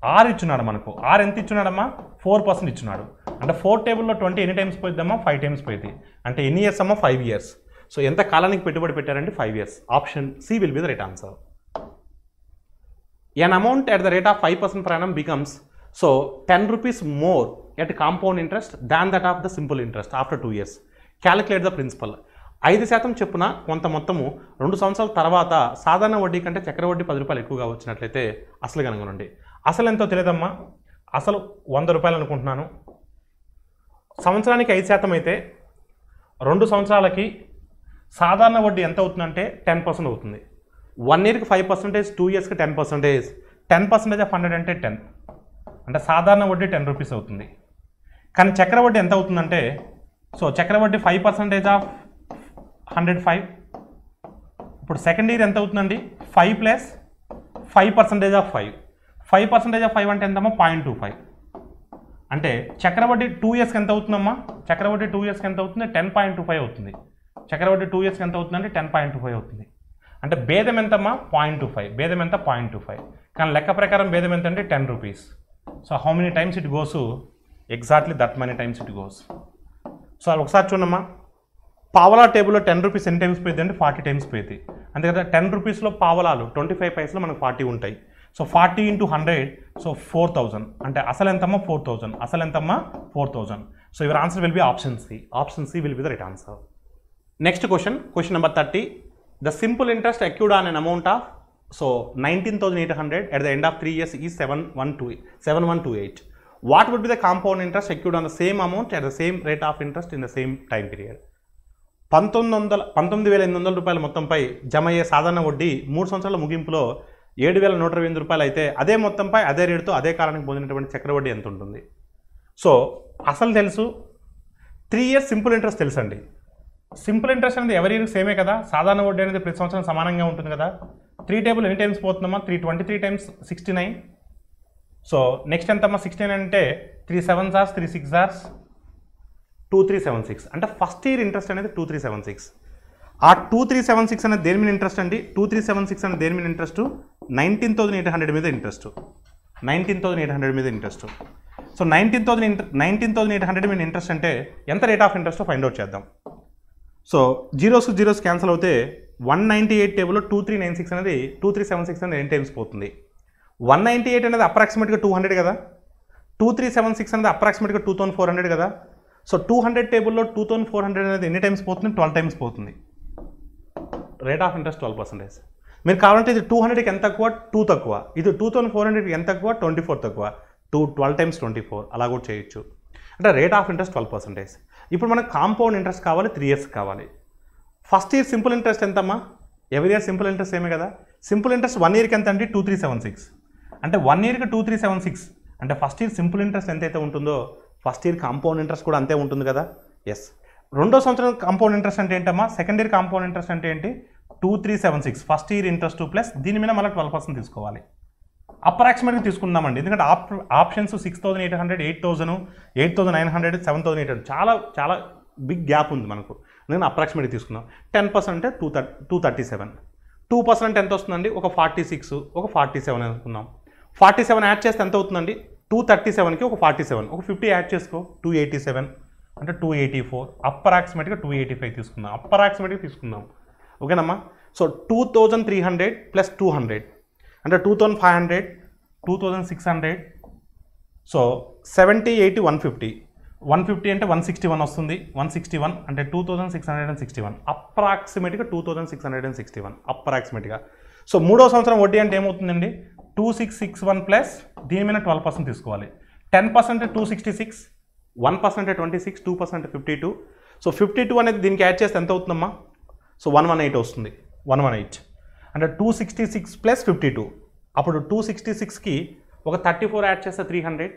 R ఇచ్చున్నాడు మనకు. ఆర్ ఎంత ఇచ్చున్నాడమ్మా? Four percent ఇచ్చున్నాడు. అంటే ఫోర్ టేబుల్లో ట్వంటీ ఎన్ని టైమ్స్ పోయిద్దామా? ఫైవ్ టైమ్స్ పోయింది అంటే ఎన్ని ఇయర్స్ అమ్మా? ఫైవ్ ఇయర్స్ సో ఎంత కాలానికి పెట్టుబడి పెట్టారంటే five years option C will be the right answer an amount at the rate of five percent per annum becomes so ten rupees more at compound interest than that of the simple interest after two years calculate the principal ఐదు శాతం చెప్పున కొంత మొత్తము రెండు సంవత్సరాల తర్వాత సాధారణ వడ్డీ కంటే చక్ర వడ్డీ పది రూపాయలు ఎక్కువగా వచ్చినట్లయితే అసలు కనుగొనండి అసలు ఎంతో తెలియదమ్మా. అసలు వంద రూపాయలు అనుకుంటున్నాను. సంవత్సరానికి ఐదు శాతం అయితే రెండు సంవత్సరాలకి సాధారణ వడ్డీ ఎంత అవుతుందంటే టెన్ పర్సెంట్ అవుతుంది. వన్ ఇయర్కి ఫైవ్ పర్సెంటేజ్ టూ ఇయర్స్కి ten percentage. Ten percentage of hundred అంటే టెన్. అంటే సాధారణ వడ్డీ టెన్ రూపీస్ అవుతుంది. కానీ చక్ర వడ్డీ ఎంత అవుతుందంటే సో చక్ర వడ్డీ five percentage of hundred five ఇప్పుడు సెకండ్ ఇయర్ ఎంత అవుతుందండి? Five plus five percentage of five five percentage of five అంటే ఎంతమ్మా? పాయింట్ టూ ఫైవ్ అంటే చక్రవడ్డీ టూ ఇయర్స్కి ఎంత అవుతుందమ్మా? చక్రవడ్డీ టూ ఇయర్స్కి ఎంత అవుతుంది? టెన్ పాయింట్ టూ ఫైవ్ అవుతుంది. చక్రవడ్డీ టూ ఇయర్స్కి ఎంత అవుతుందంటే టెన్ పాయింట్ టూ ఫైవ్ అవుతుంది. అంటే భేదం ఎంతమ్మా? పాయింట్ టూ ఫైవ్ భేదం ఎంత? పాయింట్ టూ ఫైవ్ కానీ లెక్క ప్రకారం భేదం ఎంత అంటే ten rupees so how many times it goes exactly that many times it goes so అది ఒకసారి చూడమ్మా. పావలా టేబుల్లో టెన్ రూపీస్ ఎన్ని టైమ్స్ పోయింది అంటే ఫార్టీ టైమ్స్ పోయింది అంతే కదా టెన్ రూపీస్లో పావలాలు ట్వంటీ ఫైవ్ పైసలు మనకు ఫార్టీ ఉంటాయి. So forty into hundred so four thousand అంటే అసలు ఎంతమ్మా? ఫోర్ థౌజండ్ అసలు ఎంతమ్మా? Four thousand so your answer will be option C option C will be the right answer next question question number thirty the simple interest accrued on an amount of so nineteen thousand eight hundred at the end of three years is seven one two seven one two eight what would be the compound interest accrued on the same amount at the same rate of interest in the same time period పంతొమ్మిది వందల పంతొమ్మిది వేల ఎనిమిది వందల రూపాయల మొత్తంపై జమ అయ్యే సాధారణ వడ్డీ మూడు సంవత్సరాల ముగింపులో ఏడు వేల నూట ఇరవై ఎనిమిది రూపాయలు అయితే అదే మొత్తంపై అదే రేటుతో అదే కాలానికి పొందినటువంటి చక్రవడ్డీ ఎంత ఉంటుంది? సో అసలు తెలుసు? త్రీ ఇయర్స్ సింపుల్ ఇంట్రెస్ట్ తెలుసండి. సింపుల్ ఇంట్రెస్ట్ అనేది ఎవరి ఇయర్కి సేమే కదా? సాధారణ వడ్డీ అనేది ప్రతి సంవత్సరం సమానంగా ఉంటుంది కదా? త్రీ టేబుల్ ఎన్ని times పోతుందమ్మా three twenty three times sixty nine so next ఎంతమ్మా? సిక్స్టీ నైన్ అంటే three seven jars three six jars two three seven six అంటే ఫస్ట్ ఇయర్ ఇంట్రెస్ట్ అనేది టూ త్రీ సెవెన్ సిక్స్ ఆ టూ త్రీ సెవెన్ సిక్స్ అనేది దేని మీద interest అండి? Two three seven six అనేది దేని మీద interest nineteen thousand eight hundred మీద interest nineteen thousand eight hundred మీద ఇంట్రెస్ట్ సో నైన్టీన్ థౌసండ్ ఇంటర్ నైన్టీన్ థౌసండ్ ఎయిట్ హండ్రెడ్ మీద ఇంట్రెస్ట్ అంటే ఎంత rate of interest find out చేద్దాం. సో జీరోస్ జీరోస్ క్యాన్సిల్ అవుతే వన్ నైంటీ ఎయిట్ టేబుల్లో two three nine six అనేది టూ త్రీ సెవెన్ సిక్స్ అనేది ఎన్ని టైమ్స్ పోతుంది. వన్ నైంటీ ఎయిట్ అనేది అప్రాక్సిమేట్గా టూ హండ్రెడ్ కదా? టూ త్రీ సెవెన్ సిక్స్ అనేది అప్రాక్సిమేట్గా టూ థౌసండ్ ఫోర్ హండ్రెడ్ కదా? సో టూ హండ్రెడ్ టేబుల్లో టూ థౌసండ్ ఫోర్ హండ్రెడ్ అనేది ఎన్ని టైమ్స్ పోతుంది? ట్వెల్వ్ టైమ్స్ పోతుంది. Rate of interest twelve percentage మీరు కావాలంటే ఇది టూ హండ్రెడ్కి ఎంత తక్కువ? టూ తక్కువ. ఇది టూ థౌసండ్ ఫోర్ హండ్రెడ్కి ఎంత తక్కువ? ట్వంటీ ఫోర్ తక్కువ. Two twelve times twenty four అలా కూడా చేయొచ్చు. అంటే rate of interest twelve percentage ఇప్పుడు మనకు కాంపౌండ్ ఇంట్రెస్ట్ కావాలి త్రీ ఇయర్స్ కావాలి. ఫస్ట్ ఇయర్ సింపుల్ ఇంట్రెస్ట్ ఎంతమ్మా? ఎవరి ఇయర్ సింపుల్ ఇంట్రెస్ట్ ఏమే కదా? సింపుల్ ఇంట్రెస్ట్ వన్ ఇయర్కి ఎంత అండి? Two three seven six. అంటే వన్ ఇయర్కి టూ త్రీ సెవెన్ సిక్స్. అంటే ఫస్ట్ ఇయర్ సింపుల్ ఇంట్రెస్ట్ ఎంతైతే ఉంటుందో ఫస్ట్ ఇయర్ కాంపౌండ్ ఇంట్రెస్ట్ కూడా అంతే ఉంటుంది కదా? ఎస్ రెండో సంవత్సరం కాంపౌండ్ ఇంట్రెస్ట్ అంటే ఏంటమ్మా? సెకండ్ ఇయర్ కాంపౌండ్ ఇంట్రెస్ట్ అంటే ఏంటి? Two three seven six. First year interest plus దీని మీద మళ్ళీ ట్వెల్వ్ పర్సెంట్ తీసుకోవాలి. అప్రాక్సిమేట్గా తీసుకుందామండి. ఎందుకంటే ఆప్ options six thousand eight hundred eight thousand eight thousand nine hundred seven thousand eight hundred. చాలా చాలా బిగ్ గ్యాప్ ఉంది మనకు. నేను అప్రాక్సిమేట్ తీసుకున్నాం. టెన్ పర్సెంట్ అంటే two thirty two thirty seven two percent ఎంత వస్తుందండి? ఒక ఫార్టీ సిక్స్ ఒక ఫార్టీ సెవెన్ అనుకున్నాం ఫార్టీ సెవెన్ యాడ్ చేస్తే ఎంత అవుతుందండి? టూ థర్టీ సెవెన్కి ఒక ఫార్టీ సెవెన్ ఒక ఫిఫ్టీ యాడ్ చేసుకో టూ ఎయిటీ సెవెన్ అంటే టూ ఎయిటీ ఫోర్ అప్రాక్సిమేట్గా టూ ఎయిటీ ఫైవ్ తీసుకుందాం అప్రాక్సిమేట్గా తీసుకుందాం. ఓకేనమ్మా? So two thousand three hundred plus two hundred అంటే two thousand five hundred two thousand six hundred so seventy eighty one fifty one fifty అంటే one sixty one వస్తుంది. One sixty one అంటే two thousand six hundred and sixty one. అప్రాక్సిమేట్గా two thousand six hundred and sixty one. అప్రాక్సిమేట్గా. So మూడో సంవత్సరం వడ్డీ అంటే ఏమవుతుందండి? Two six six one plus దీని మీద ట్వెల్వ్ పర్సెంట్ తీసుకోవాలి. Ten percent two sixty six one percent twenty six two percent fifty two. So fifty two అనేది దీనికి యాడ్ చేస్తే ఎంత అవుతుందమ్మా? సో వన్ వన్ ఎయిట్ వస్తుంది. One one eight. అంటే two sixty six plus fifty two. అప్పుడు two sixty సిక్స్కి ఒక థర్టీ ఫోర్ యాడ్ చేస్తే త్రీ హండ్రెడ్.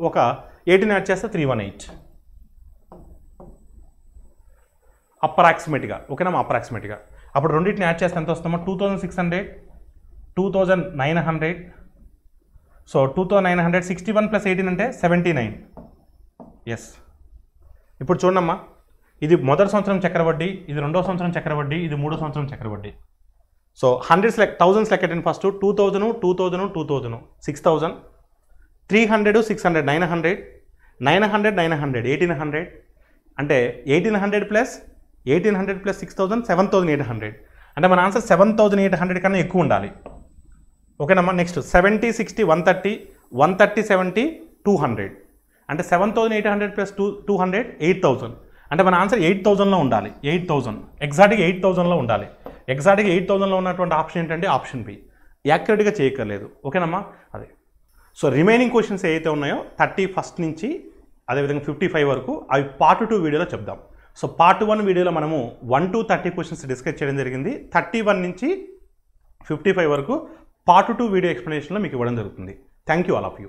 ఒక ఎయిటీన్ యాడ్ చేస్తే త్రీ వన్ ఎయిట్ అప్రాక్సిమేట్గా ఓకేనా అప్రాక్సిమేట్గా అప్పుడు రెండింటిని యాడ్ చేస్తే ఎంత వస్తామో two thousand six hundred two thousand nine hundred so two thousand nine hundred sixty one plus eighteen అంటే సెవెంటీ నైన్ ఎస్ ఇప్పుడు చూడమ్మా ఇది మొదటి సంవత్సరం చక్రవడ్డీ ఇది రెండో సంవత్సరం చక్రవడ్డీ ఇది మూడో సంవత్సరం చక్రవడ్డీ. సో హండ్రెడ్స్ లెక్ థౌజండ్స్ లెక్క first two thousand two thousand two thousand six thousand three hundred six hundred nine hundred nine hundred nine hundred eighteen hundred. అంటే eighteen hundred plus eighteen hundred plus six thousand seven thousand eight hundred. అంటే మన answer seven thousand eight hundred కన్నా ఎక్కువ ఉండాలి. ఓకేనమ్మా next. Seventy sixty one thirty one thirty seventy two hundred. అంటే seven thousand eight hundred plus two two hundred eight thousand. అంటే మన answer eight థౌసండ్లో ఉండాలి. Eight thousand. ఎగ్జాక్ట్గా ఎయిట్ థౌసండ్లో ఉండాలి. ఎగ్జాక్ట్గా ఎయిట్ థౌసండ్లో ఉన్నటువంటి ఆప్షన్ ఏంటంటే ఆప్షన్ బి. యాక్యురేట్గా చేయక్కర్లేదు. ఓకేనమ్మా? అదే. సో రిమైనింగ్ క్వశ్చన్స్ ఏవైతే ఉన్నాయో థర్టీ ఫస్ట్ నుంచి అదేవిధంగా ఫిఫ్టీ ఫైవ్ వరకు అవి పార్ట్ టూ వీడియోలో చెప్దాం. సో పార్ట్ వన్ వీడియోలో మనము one to thirty questions discuss చేయడం జరిగింది. థర్టీ వన్ నుంచి ఫిఫ్టీ ఫైవ్ వరకు పార్ట్ టూ వీడియో ఎక్స్ప్లెనేషన్లో మీకు ఇవ్వడం జరుగుతుంది. Thank you all of you.